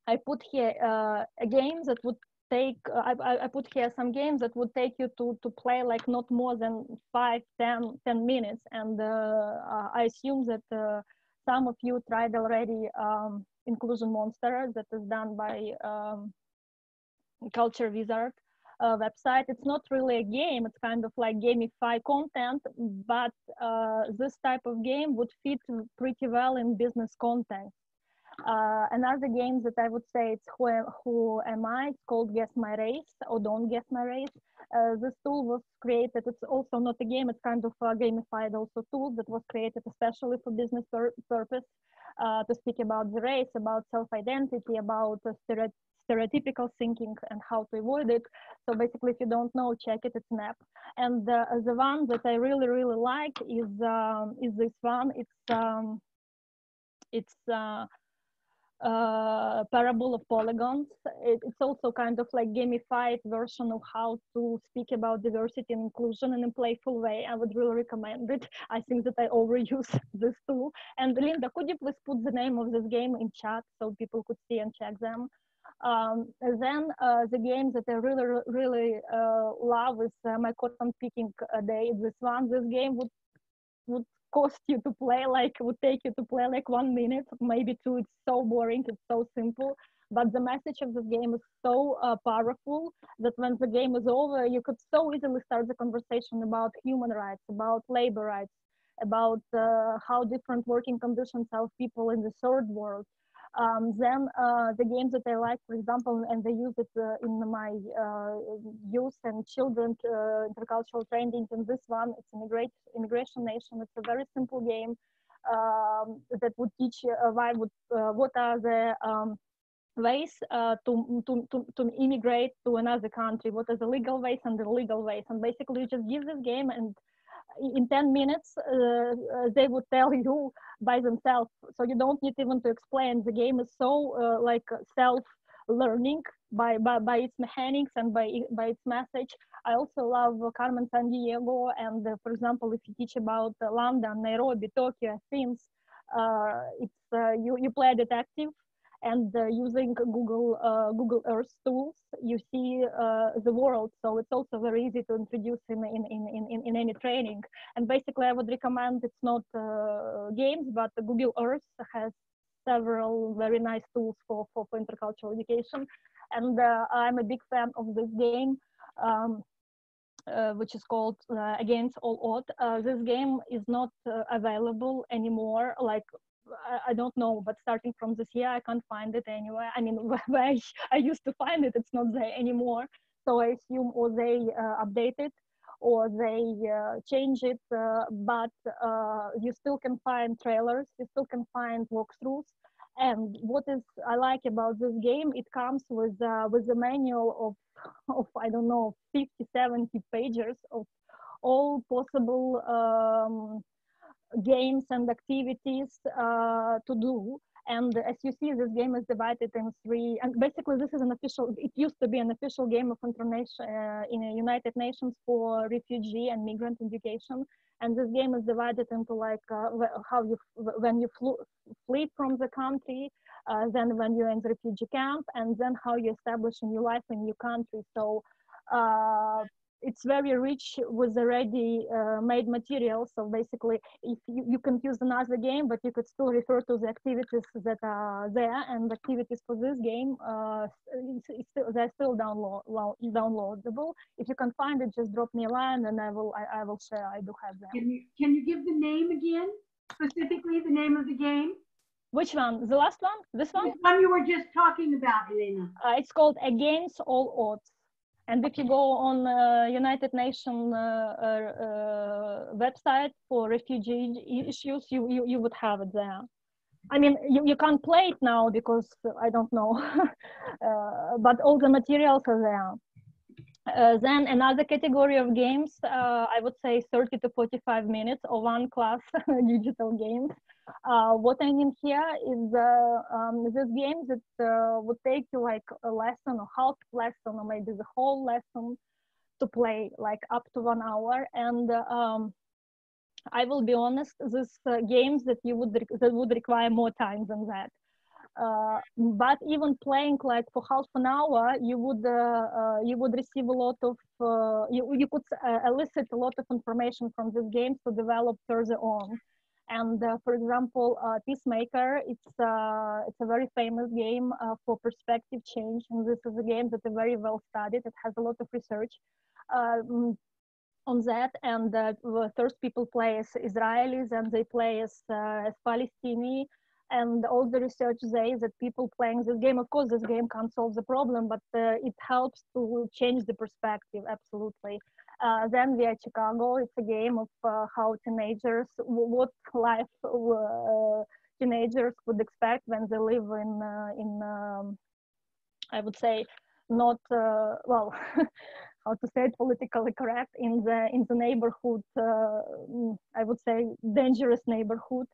I put here uh, a game that would take, uh, I, I put here some games that would take you to, to play like not more than five, 10, 10 minutes. And uh, I assume that uh, some of you tried already um, Inclusion Monster that is done by um, Culture Wizard. Uh, website. It's not really a game. It's kind of like gamify content, but uh, this type of game would fit pretty well in business context. Uh, another game that I would say it's who, who am I? It's called Guess My Race or Don't Guess My Race. Uh, this tool was created. It's also not a game. It's kind of a gamified also tool that was created especially for business pur purpose uh, to speak about the race, about self-identity, about stereotypical thinking and how to avoid it. So basically, if you don't know, check it. It's an app. And uh, the one that I really really like is um, is this one. It's um, it's uh, uh, parable of polygons. It, it's also kind of like gamified version of how to speak about diversity and inclusion in a playful way. I would really recommend it. I think that I overuse this tool. And Linda, could you please put the name of this game in chat so people could see and check them? Um, then uh, the game that I really, really uh, love is uh, my cotton picking day. This one, this game would would cost you to play like would take you to play like one minute. Maybe two it's so boring it's so simple. But the message of this game is so uh, powerful that when the game is over you could so easily start the conversation about human rights about labor rights about uh, how different working conditions have people in the third world um, then uh, the games that I like, for example, and they use it uh, in my uh, youth and children uh, intercultural training. In this one, it's Immigrate, Immigration Nation. It's a very simple game um, that would teach uh, why would, uh, what are the um, ways to, to, to, to immigrate to another country, what are the legal ways and the illegal ways. And basically you just give this game and in 10 minutes uh, uh, they would tell you by themselves. So you don't need even to explain. The game is so uh, like self learning by, by by its mechanics and by by its message. I also love carmen sandiego and uh, for example if you teach about uh, london nairobi tokyo athens uh, it's you you play a detective and uh, using Google uh, Google Earth tools, you see uh, the world. So it's also very easy to introduce in in, in, in, in any training. And basically, I would recommend it's not games, but Google Earth has several very nice tools for, for, for intercultural education. And I'm a big fan of this game. Um, uh, which is called uh, Against All Odds. Uh, this game is not available anymore, like I, don't know, but starting from this year, I can't find it anywhere. I mean, where I, used to find it, it's not there anymore. So I assume or they uh, update it or they uh, change it, uh, but uh, you still can find trailers, you still can find walkthroughs. And what is I like about this game, it comes with uh, with a manual of, of I don't know 50, 70 pages of all possible um, games and activities uh, to do. And as you see, this game is divided in three. And basically, this is an official. It used to be an official game of international uh, in the United Nations for refugee and migrant education. And this game is divided into like uh, how you when you flee from the country, uh, then when you're in the refugee camp, and then how you establish a new life in your country. So uh, it's very rich with already uh, made material. So basically, if you, you can use another game, but you could still refer to the activities that are there, and activities for this game, uh, it's, it's still, they're still download, downloadable. If you can find it, just drop me a line, and I will I, I will share. I do have them. Can you can you give the name again? Specifically, the name of the game. Which one? The last one? This one? The one you were just talking about, Elena. Uh, it's called Against All Odds. And if you go on uh, United Nations uh, uh, uh, website for refugee issues, you, you, you would have it there. I mean, you, you can't play it now because I don't know, uh, but all the materials are there. Uh, then another category of games, uh, I would say 30 to 45 minutes or one class digital games. Uh, what I mean here is uh, um, this game that uh, would take you like a lesson or half lesson or maybe the whole lesson to play like up to one hour. And um, I will be honest, these games that you would that would require more time than that. Uh, but even playing like for half an hour, you would uh, uh, you would receive a lot of uh, you you could uh, elicit a lot of information from this game to develop further on. And for example, Peacemaker, it's it's a very famous game for perspective change, and this is a game that is very well studied. It has a lot of research. Um, on that and uh, first people play as Israelis and they play as, uh, as Palestinians and all the research says that people playing this game of course this game can't solve the problem but uh, it helps to change the perspective absolutely. Uh, then are chicago. It's a game of uh, how teenagers what life uh, teenagers would expect when they live in uh, in um, i would say not uh, well how to say it politically correct in the in the neighborhood i would say dangerous neighborhood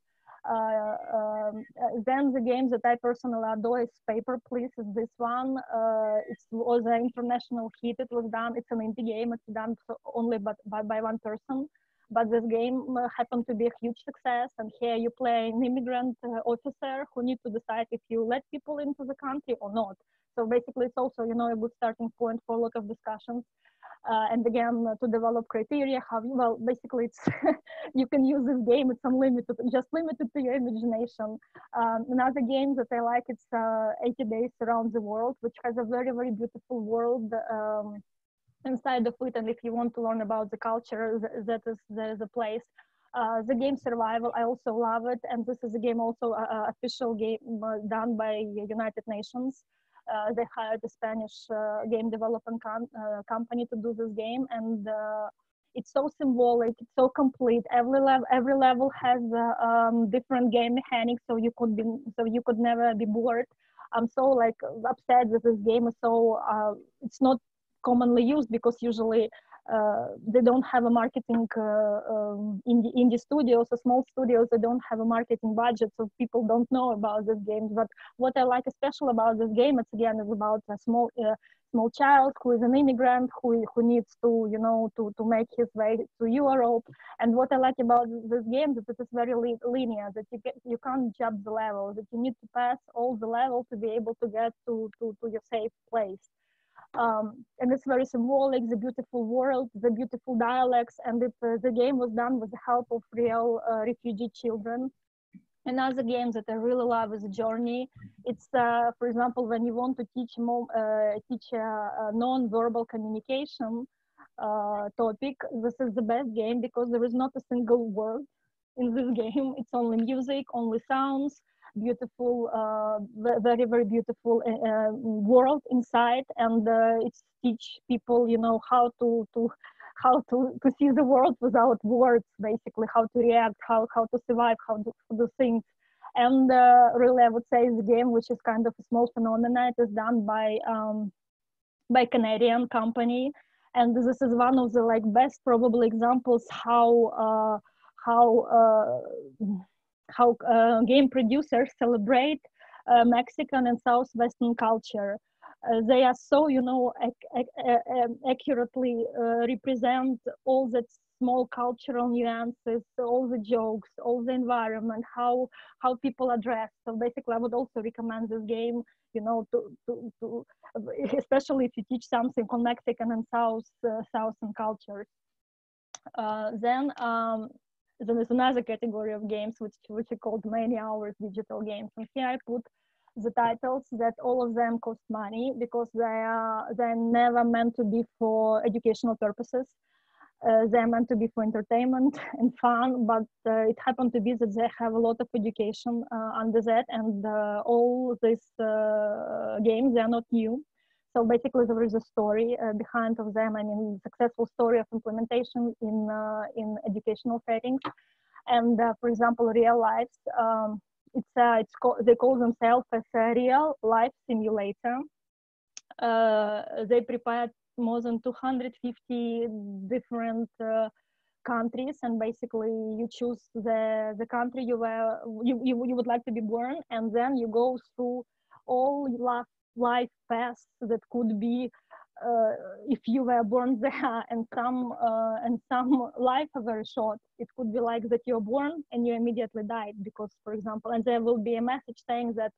then the game that I personally adore is Paper Please. Is this one? Uh, it was an international hit. It was done. It's an indie game. It's done only but by, by one person. But this game uh, happened to be a huge success. And here you play an immigrant uh, officer who need to decide if you let people into the country or not. So basically, it's also you know a good starting point for a lot of discussions. Uh, and again, uh, to develop criteria, how you, well, basically, it's you can use this game. It's unlimited, just limited to your imagination. Um, another game that I like it's uh, 80 Days Around the World, which has a very very beautiful world. Um, inside of it and if you want to learn about the culture that is the, a place uh, the game survival i also love it and this is a game also uh, uh official game uh, done by united nations uh, they hired a Spanish uh, game development com uh, company to do this game, and it's so symbolic, it's so complete. Every level, every level has um, different game mechanics, so you could be, so you could never be bored. I'm so like upset that this game is so it's not commonly used because usually uh, they don't have a marketing uh, um, indie, indie studios or small studios they don't have a marketing budget so people don't know about this game but what i like special about this game it's again is about a small uh, small child who is an immigrant who, who needs to you know to, to make his way to europe. And what i like about this game is that it is very linear that you get you can't jump the level that you need to pass all the levels to be able to get to to, to your safe place um, and it's very symbolic, the beautiful world, the beautiful dialects, and it, uh, the game was done with the help of real uh, refugee children. Another game that I really love is Journey. It's, uh, for example, when you want to teach, uh, teach a, non-verbal communication uh, topic, this is the best game because there is not a single word in this game. It's only music, only sounds, beautiful, uh, very, very beautiful uh, uh, world inside. And it's teach people, you know, how to, to how to, to see the world without words, basically, how to react, how, how to survive, how to do things. And uh, really, I would say the game, which is kind of a small phenomenon, it is done by um, by Canadian company, and this is one of the like best probable examples how uh, how uh, how uh, game producers celebrate uh, Mexican and Southwestern culture. Uh, they are so, you know, ac ac um, accurately uh, represent all that small cultural nuances, all the jokes, all the environment, how how people are dressed. So basically, I would also recommend this game, you know, to, to, to especially if you teach something on Mexican and South uh, Southern cultures. Uh, then um, then there's another category of games which which are called many hours digital games. And here i put the titles that all of them cost money because they are they're never meant to be for educational purposes. Uh, they're meant to be for entertainment and fun but uh, it happened to be that they have a lot of education uh, under that and uh, all these uh, games they are not new so basically, there is a story uh, behind of them. I mean, successful story of implementation in uh, in educational settings. And uh, for example, real life, um, it's uh, it's they call themselves as a real life simulator. Uh, they prepared more than 250 different uh, countries and basically you choose the the country you were you, you, you would like to be born and then you go through all life life paths that could be uh, if you were born there and some uh, and some life are very short it could be like that you're born and you immediately died because for example and there will be a message saying that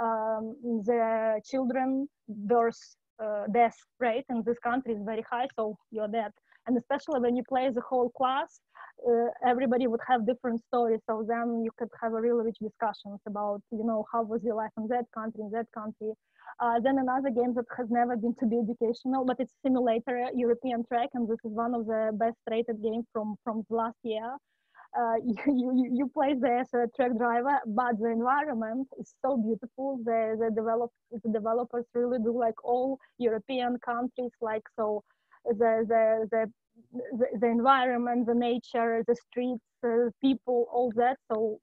um, the children birth uh, death rate in this country is very high so you're dead and especially when you play the whole class uh, everybody would have different stories. So then you could have a really rich discussions about you know how was your life in that country in that country. Uh, then another game that has never been to be educational but it's simulator european track. And this is one of the best rated games from from last year. Uh, you, you, you play there as a track driver, but the environment is so beautiful. The, the, develop, the developers really do like all European countries, like so the, the, the, the, the environment, the nature, the streets, the people, all that. So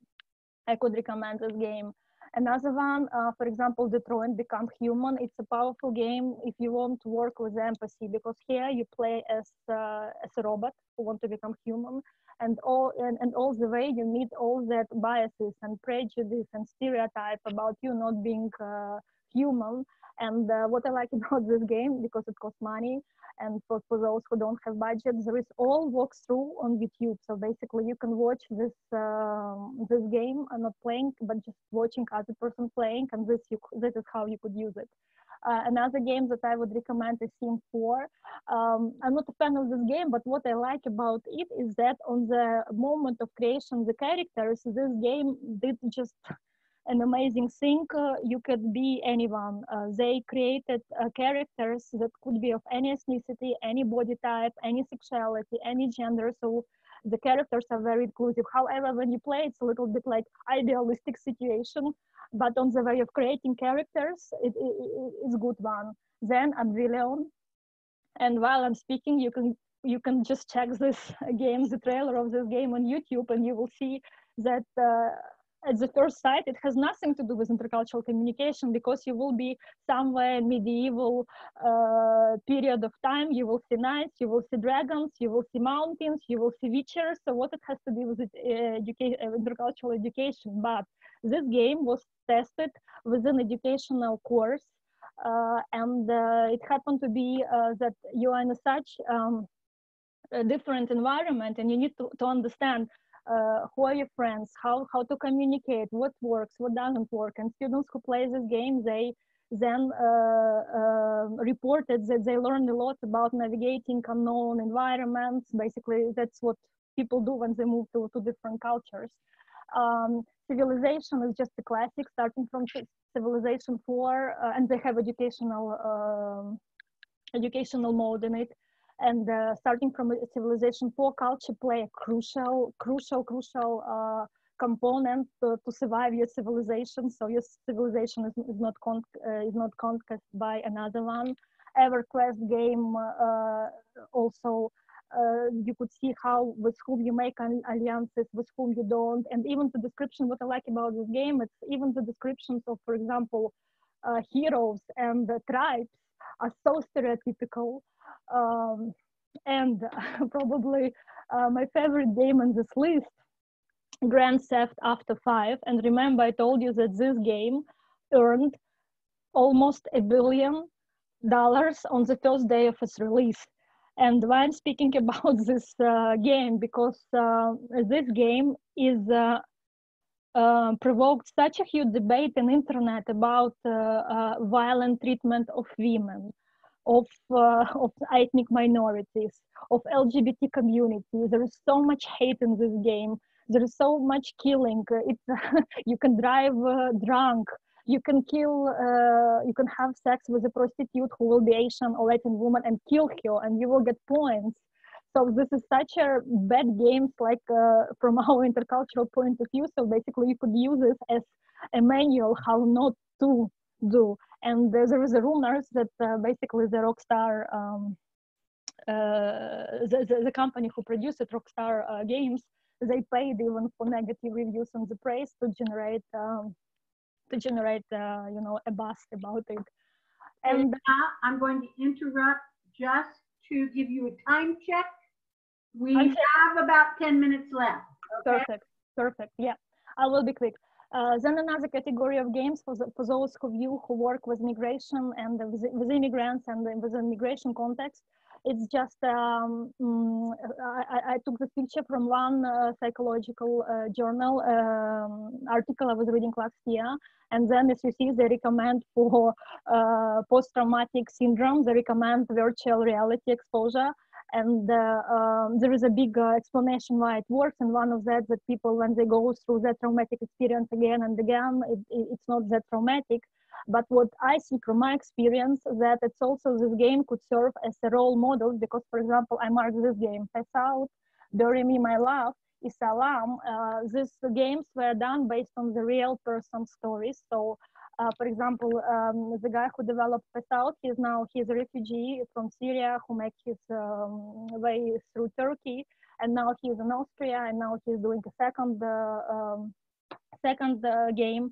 I could recommend this game. Another one, uh, for example, Detroit Become Human. It's a powerful game if you want to work with empathy because here you play as uh, as a robot who want to become human, and all and, and all the way you meet all that biases and prejudice and stereotype about you not being uh, human. And uh, what I like about this game because it costs money and for, for those who don't have budget there is all walkthrough on youtube so basically you can watch this um, this game i'm not playing but just watching other person playing and this you this is how you could use it uh, another game that I would recommend is Sim 4. Um, I'm not a fan of this game, but what I like about it is that on the moment of creation, the characters, this game did just an amazing thing. Uh, you could be anyone. Uh, they created uh, characters that could be of any ethnicity, any body type, any sexuality, any gender. So the characters are very inclusive. However, when you play, it's a little bit like idealistic situation, but on the way of creating characters, it, it, it's good one. Then Advillion, and while I'm speaking, you can you can just check this game, the trailer of this game on YouTube, and you will see that uh, at the first sight, it has nothing to do with intercultural communication because you will be somewhere medieval uh, period of time. You will see knights, you will see dragons, you will see mountains, you will see witchers. So what it has to do with it, uh, educa- uh, intercultural education. But this game was tested with an educational course. Uh, and uh, it happened to be uh, that you are in such um, a different environment and you need to, to understand uh, who are your friends, how, how to communicate, what works, what doesn't work. And students who play this game, they then uh, uh, reported that they learned a lot about navigating unknown environments. Basically, that's what people do when they move to, to different cultures. Um, civilization is just a classic, starting from Civilization 4, uh, and they have educational um, educational mode in it and uh, starting from a civilization four culture play a crucial crucial crucial uh, component to, to, survive your civilization. So your civilization is, is not uh, is not conquered by another one. Everquest game also uh, you could see how with whom you make alliances with whom you don't. And even the description what i like about this game it's even the descriptions of for example uh, heroes and tribes are so stereotypical um, and probably uh, my favorite game on this list, Grand Theft Auto 5. And remember, I told you that this game earned almost a billion dollars on the first day of its release. And why I'm speaking about this uh, game, because uh, this game is uh, uh, provoked such a huge debate in internet about uh, uh, violent treatment of women of, uh, of ethnic minorities, of LGBT community. There is so much hate in this game. There is so much killing. It's, you can drive uh, drunk. You can kill, uh, you can have sex with a prostitute who will be Asian or Latin woman and kill her, and you will get points. So this is such a bad game, like uh, from our intercultural point of view. So basically, you could use this as a manual how not to do. And there is a rumors that uh, basically the Rockstar, um, uh, the, the, the, company who produced Rockstar uh, games, they paid even for negative reviews on the praise to generate um, to generate you know a buzz about it. And, I'm going to interrupt just to give you a time check. We have about 10 minutes left. Okay? Perfect, perfect. Yeah, I will be quick. Uh, then another category of games for, the, for those of you who work with migration and with, with immigrants and with the migration context. It's just, um, mm, I, I, took this picture from one uh, psychological uh, journal um, article I was reading last year. And then as you see, they recommend for uh, post-traumatic syndrome, they recommend virtual reality exposure and uh, um, there is a big uh, explanation why it works and one of that that people when they go through that traumatic experience again and again it, it, it's not that traumatic but what i see from my experience that it's also this game could serve as a role model because for example i marked this game Path Out bury me my love Isalam, uh, these games were done based on the real person stories. So uh, for example, um, the guy who developed Path he's now he's a refugee from Syria who made his um, way through Turkey, and now he's in Austria, and now he's doing a second uh, um, second uh, game.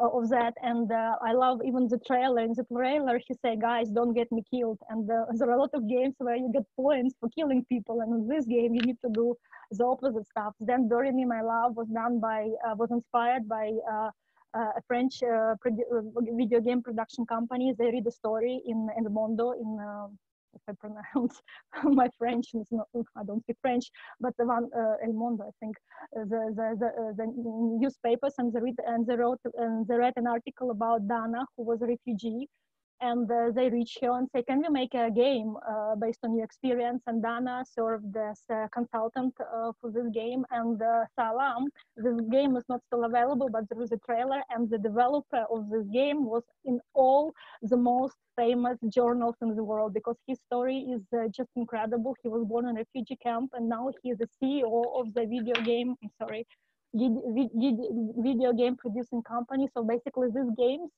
uh, of that. And uh, i love even the trailer. In the trailer he say guys don't get me killed. And uh, there are a lot of games where you get points for killing people. And in this game you need to do the opposite stuff. Then bury me my love was done by was inspired by a french video game production company. They read the story in El mondo in if I pronounce my French is not, I don't speak French, but the one uh, El Mundo, I think, uh, the the the, uh, the newspapers and they read and they wrote and they read an article about Dana, who was a refugee, and uh, they reach here and say, can we make a game uh, based on your experience? And Dana served as a consultant uh, for this game. And uh, Salam, this game is not still available, but there is a trailer. And the developer of this game was in all the most famous journals in the world because his story is uh, just incredible. He was born in a refugee camp and now he is the CEO of the video game, I'm sorry, video game producing company. So basically these games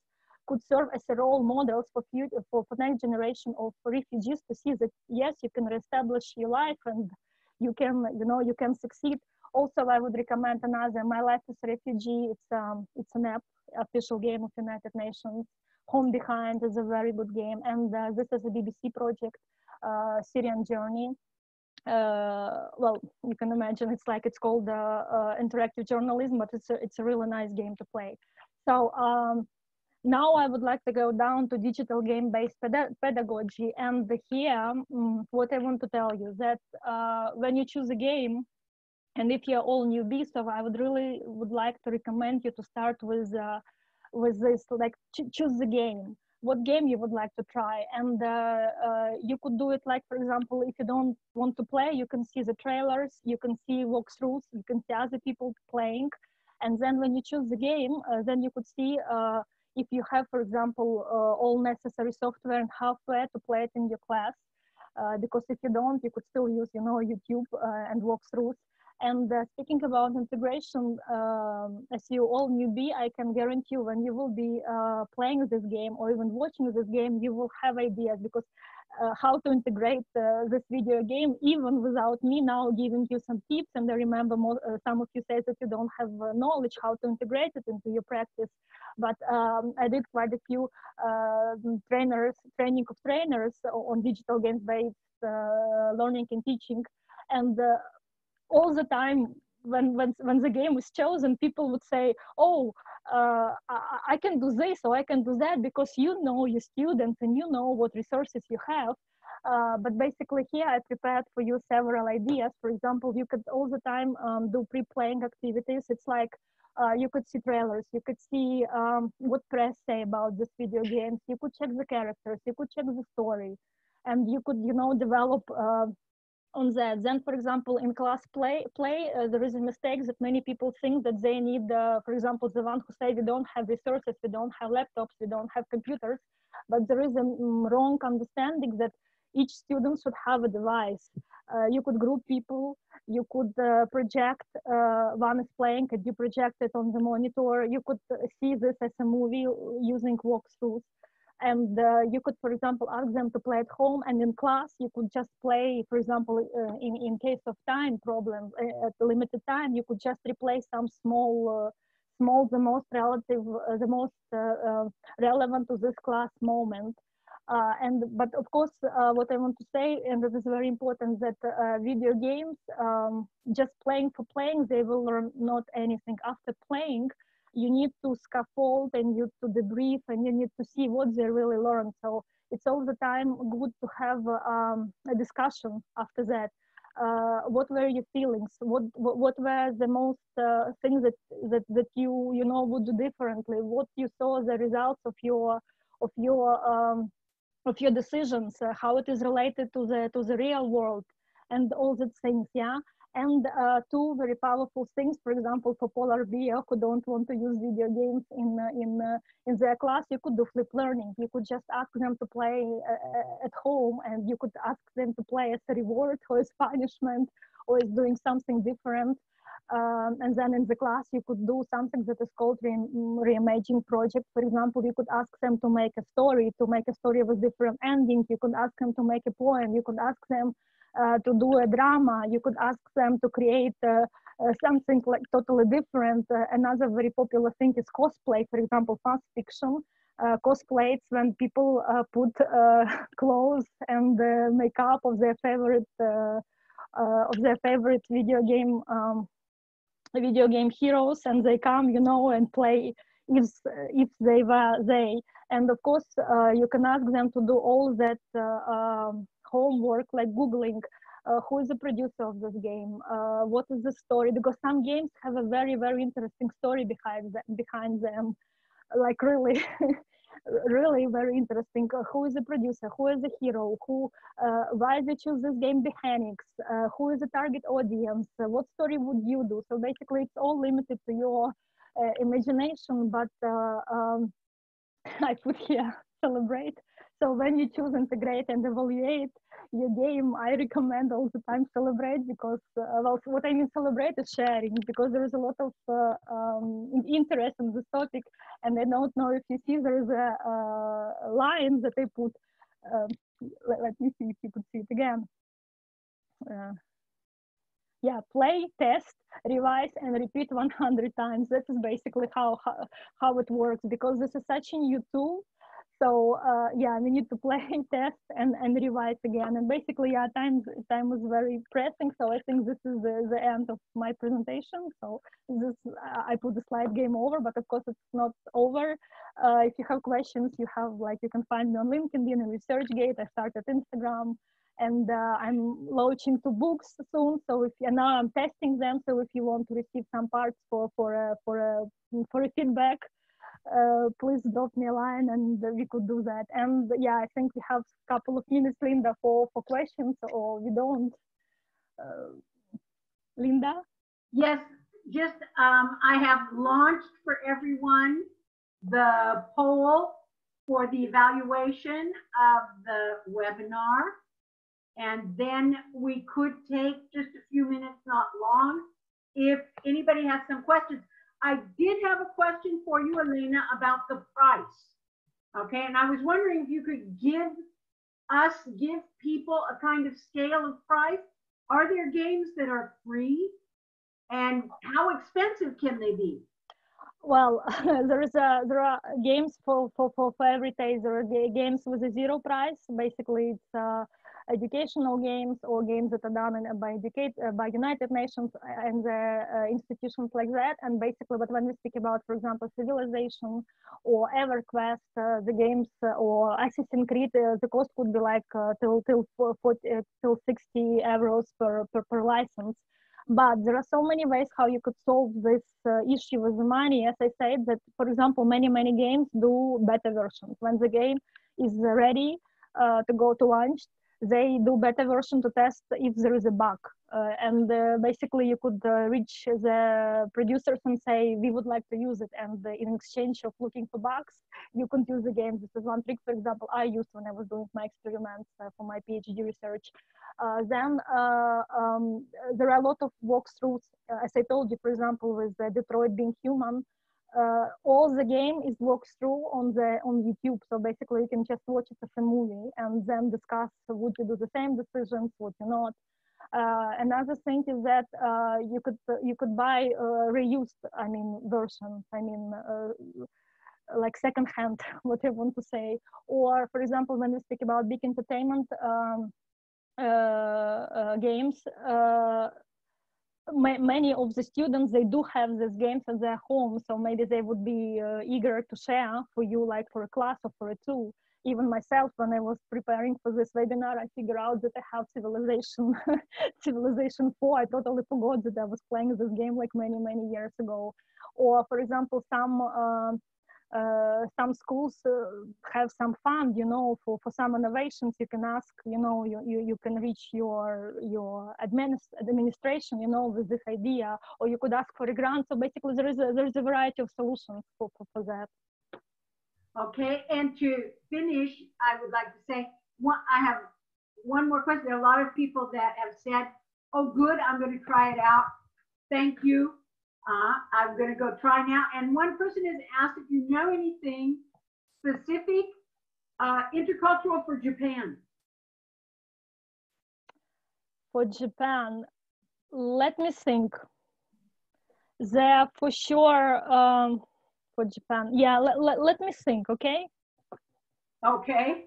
could serve as a role models for future, for, next generation of refugees to see that yes, you can reestablish your life and you can, you know, you can succeed. Also, I would recommend another, My Life as a Refugee. It's um, it's an app, official game of United Nations. Home Behind is a very good game, and uh, this is a BBC project, uh, Syrian Journey. Uh, well, you can imagine it's like it's called uh, uh, interactive journalism, but it's a, it's a really nice game to play. So um, now I would like to go down to digital game-based ped pedagogy. And here, um, what I want to tell you that uh, when you choose a game, and if you're all newbies, so I would really would like to recommend you to start with uh, with this, like ch choose the game. What game you would like to try, and uh, uh, you could do it like, for example, if you don't want to play, you can see the trailers, you can see walkthroughs, you can see other people playing, and then when you choose the game, uh, then you could see uh, if you have, for example, uh, all necessary software and hardware to play it in your class. Uh, because if you don't, you could still use, you know, YouTube uh, and walkthroughs. And uh, speaking about integration, um, as you all newbie, I can guarantee you when you will be uh, playing this game or even watching this game, you will have ideas because uh, how to integrate uh, this video game even without me now giving you some tips. And I remember more, uh, some of you said that you don't have uh, knowledge how to integrate it into your practice. But um, I did quite a few um, trainers training of trainers on digital games based uh, learning and teaching. And uh, all the time when when when the game was chosen people would say oh uh, I, I, can do this or I can do that because you know your students and you know what resources you have. Uh, but basically here I prepared for you several ideas. For example, you could all the time um, do pre-playing activities. It's like uh, you could see trailers, you could see um, what press say about this video games, you could check the characters, you could check the story, and you could, you know, develop uh, on that. Then, for example, in class play, play uh, there is a mistake that many people think that they need, uh, for example, the one who say we don't have resources, we don't have laptops, we don't have computers, but there is a um, wrong understanding that each student should have a device. Uh, you could group people, you could uh, project, uh, one is playing and you project it on the monitor, you could uh, see this as a movie using walkthroughs and uh, you could, for example, ask them to play at home and in class you could just play, for example, uh, in, in case of time problem, uh, at limited time, you could just replace some small, uh, small, the most relative, uh, the most uh, relevant to this class moment. and but of course, what I want to say, and that is very important, that video games, um, just playing for playing, they will learn not anything after playing you need to scaffold and you to debrief and you need to see what they really learned. So it's all the time good to have um, a discussion after that. Uh, what were your feelings? What, what, what were the most uh, things that, that, that you, you know, would do differently? What you saw the results of your, of your, um, of your decisions, uh, how it is related to the, to the real world and all these things, yeah? And uh, two very powerful things. For example, for polar bear who don't want to use video games in uh, in uh, in their class, you could do flip learning. You could just ask them to play uh, at home, and you could ask them to play as a reward or as punishment or as doing something different. Um, and then in the class, you could do something that is called re reimaging project. For example, you could ask them to make a story, to make a story with different endings. You could ask them to make a poem. You could ask them uh, to do a drama. You could ask them to create uh, uh, something like totally different. Uh, another very popular thing is cosplay, for example, fast fiction. Uh, cosplays when people uh, put clothes and makeup of their favorite of their favorite video game um, video game heroes and they come you know and play if if they were they. And of course uh, you can ask them to do all that uh, um, homework like googling uh, who is the producer of this game uh, what is the story because some games have a very very interesting story behind them, behind them. Like really really very interesting. Uh, who is the producer? Who is the hero? Who, uh, why they choose this game mechanics? Uh, who is the target audience? What story would you do? So basically, it's all limited to your imagination. But um, I put here celebrate. So when you choose integrate and evaluate your game, I recommend all the time celebrate because, uh, well, what I mean celebrate is sharing because there is a lot of uh, um, interest in this topic. And I don't know if you see there is a, a line that I put. Um, let, let, me see if you could see it again. Uh, yeah, play, test, revise, and repeat 100 times. That is basically how, how, how it works because this is such a new tool so uh, yeah we need to play and test and and revise again. And basically yeah time time was very pressing. So i think this is the, the end of my presentation. So this uh, i put the slide game over but of course it's not over. Uh, if you have questions you have like you can find me on linkedin and researchgate i started instagram. And uh, i'm launching two books soon. So if you now i'm testing them. So if you want to receive some parts for for a for a for a feedback uh, please drop me a line and we could do that. And yeah, I think we have a couple of minutes, Linda, for, for questions or we don't. Uh, Linda? Yes, just um, I have launched for everyone the poll for the evaluation of the webinar. And then we could take just a few minutes, not long. If anybody has some questions, I did have a question for you, Elena, about the price. Okay, and I was wondering if you could give us, give people a kind of scale of price. Are there games that are free? And how expensive can they be? Well, there is a there are games for for for, for every taste. There are games with a zero price. Basically, it's uh, educational games or games that are done in, by educate uh, by United Nations and uh, institutions like that. And basically, but when we speak about, for example, Civilization or EverQuest, uh, the games uh, or Assassin's Creed, uh, the cost could be like till till 40, till 60 euros per, per per license. But there are so many ways how you could solve this issue with the money. As I said, that for example, many many games do beta versions when the game is ready uh, to go to launch they do beta version to test if there is a bug. Uh, and uh, basically you could uh, reach the producers and say, we would like to use it. And in exchange of looking for bugs, you can use the game. This is one trick, for example, I used when I was doing my experiments for my PhD research. then um, there are a lot of walkthroughs, as I told you, for example, with Detroit Become Human, uh, all the game is walked through on the on YouTube. So basically, you can just watch it as a movie and then discuss would you do the same decisions, would you not. Uh, another thing is that uh, you could you could buy reused, I mean, versions. I mean, uh, like secondhand, what I want to say. Or for example, when we speak about big entertainment um, uh, uh, games, many of the students they do have these games at their home so maybe they would be uh, eager to share for you like for a class or for a tool. Even myself when i was preparing for this webinar i figured out that i have civilization civilization 4 i totally forgot that i was playing this game like many many years ago. Or for example some uh, uh, some schools uh, have some fund, you know, for, for some innovations. You can ask, you know, you, you, you can reach your your administ- administration, you know, with this idea, or you could ask for a grant. So basically, there is a, there is a variety of solutions for, for, for that. Okay, and to finish, I would like to say, one, I have one more question. There are a lot of people that have said, "Oh, good, I'm going to try it out." thank you. Uh, I'm going to go try now. And one person has asked if you know anything specific uh, intercultural for Japan. For Japan, let me think. There for sure um, for Japan. Yeah, let, let, let me think, okay? Okay.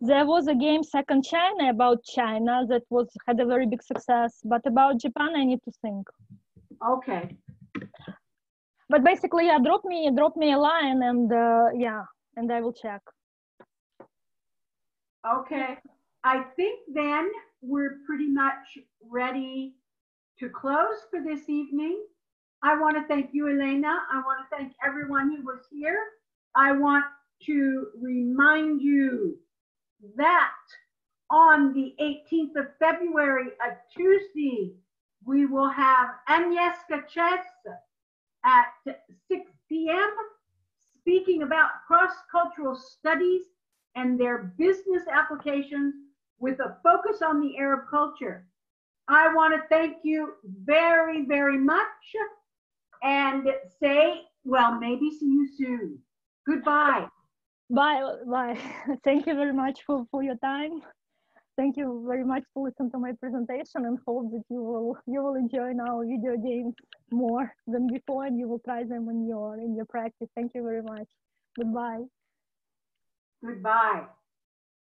There was a game Second China about China that was had a very big success, but about Japan I need to think. Okay. But basically, yeah, drop me drop me a line and uh, yeah, and I will check. Okay. I think then we're pretty much ready to close for this evening. I want to thank you, Elena. I want to thank everyone who was here. I want to remind you that on the 18th of February, a Tuesday, we will have Agnieszka Chess at 6 p.m. speaking about cross-cultural studies and their business applications with a focus on the Arab culture. I want to thank you very, very much and say, well, maybe see you soon. Goodbye. Bye. Bye. Thank you very much for, for your time. Thank you very much for listening to my presentation and hope that you will you will enjoy now video games more than before and you will try them in your in your practice. Thank you very much. Goodbye. Goodbye.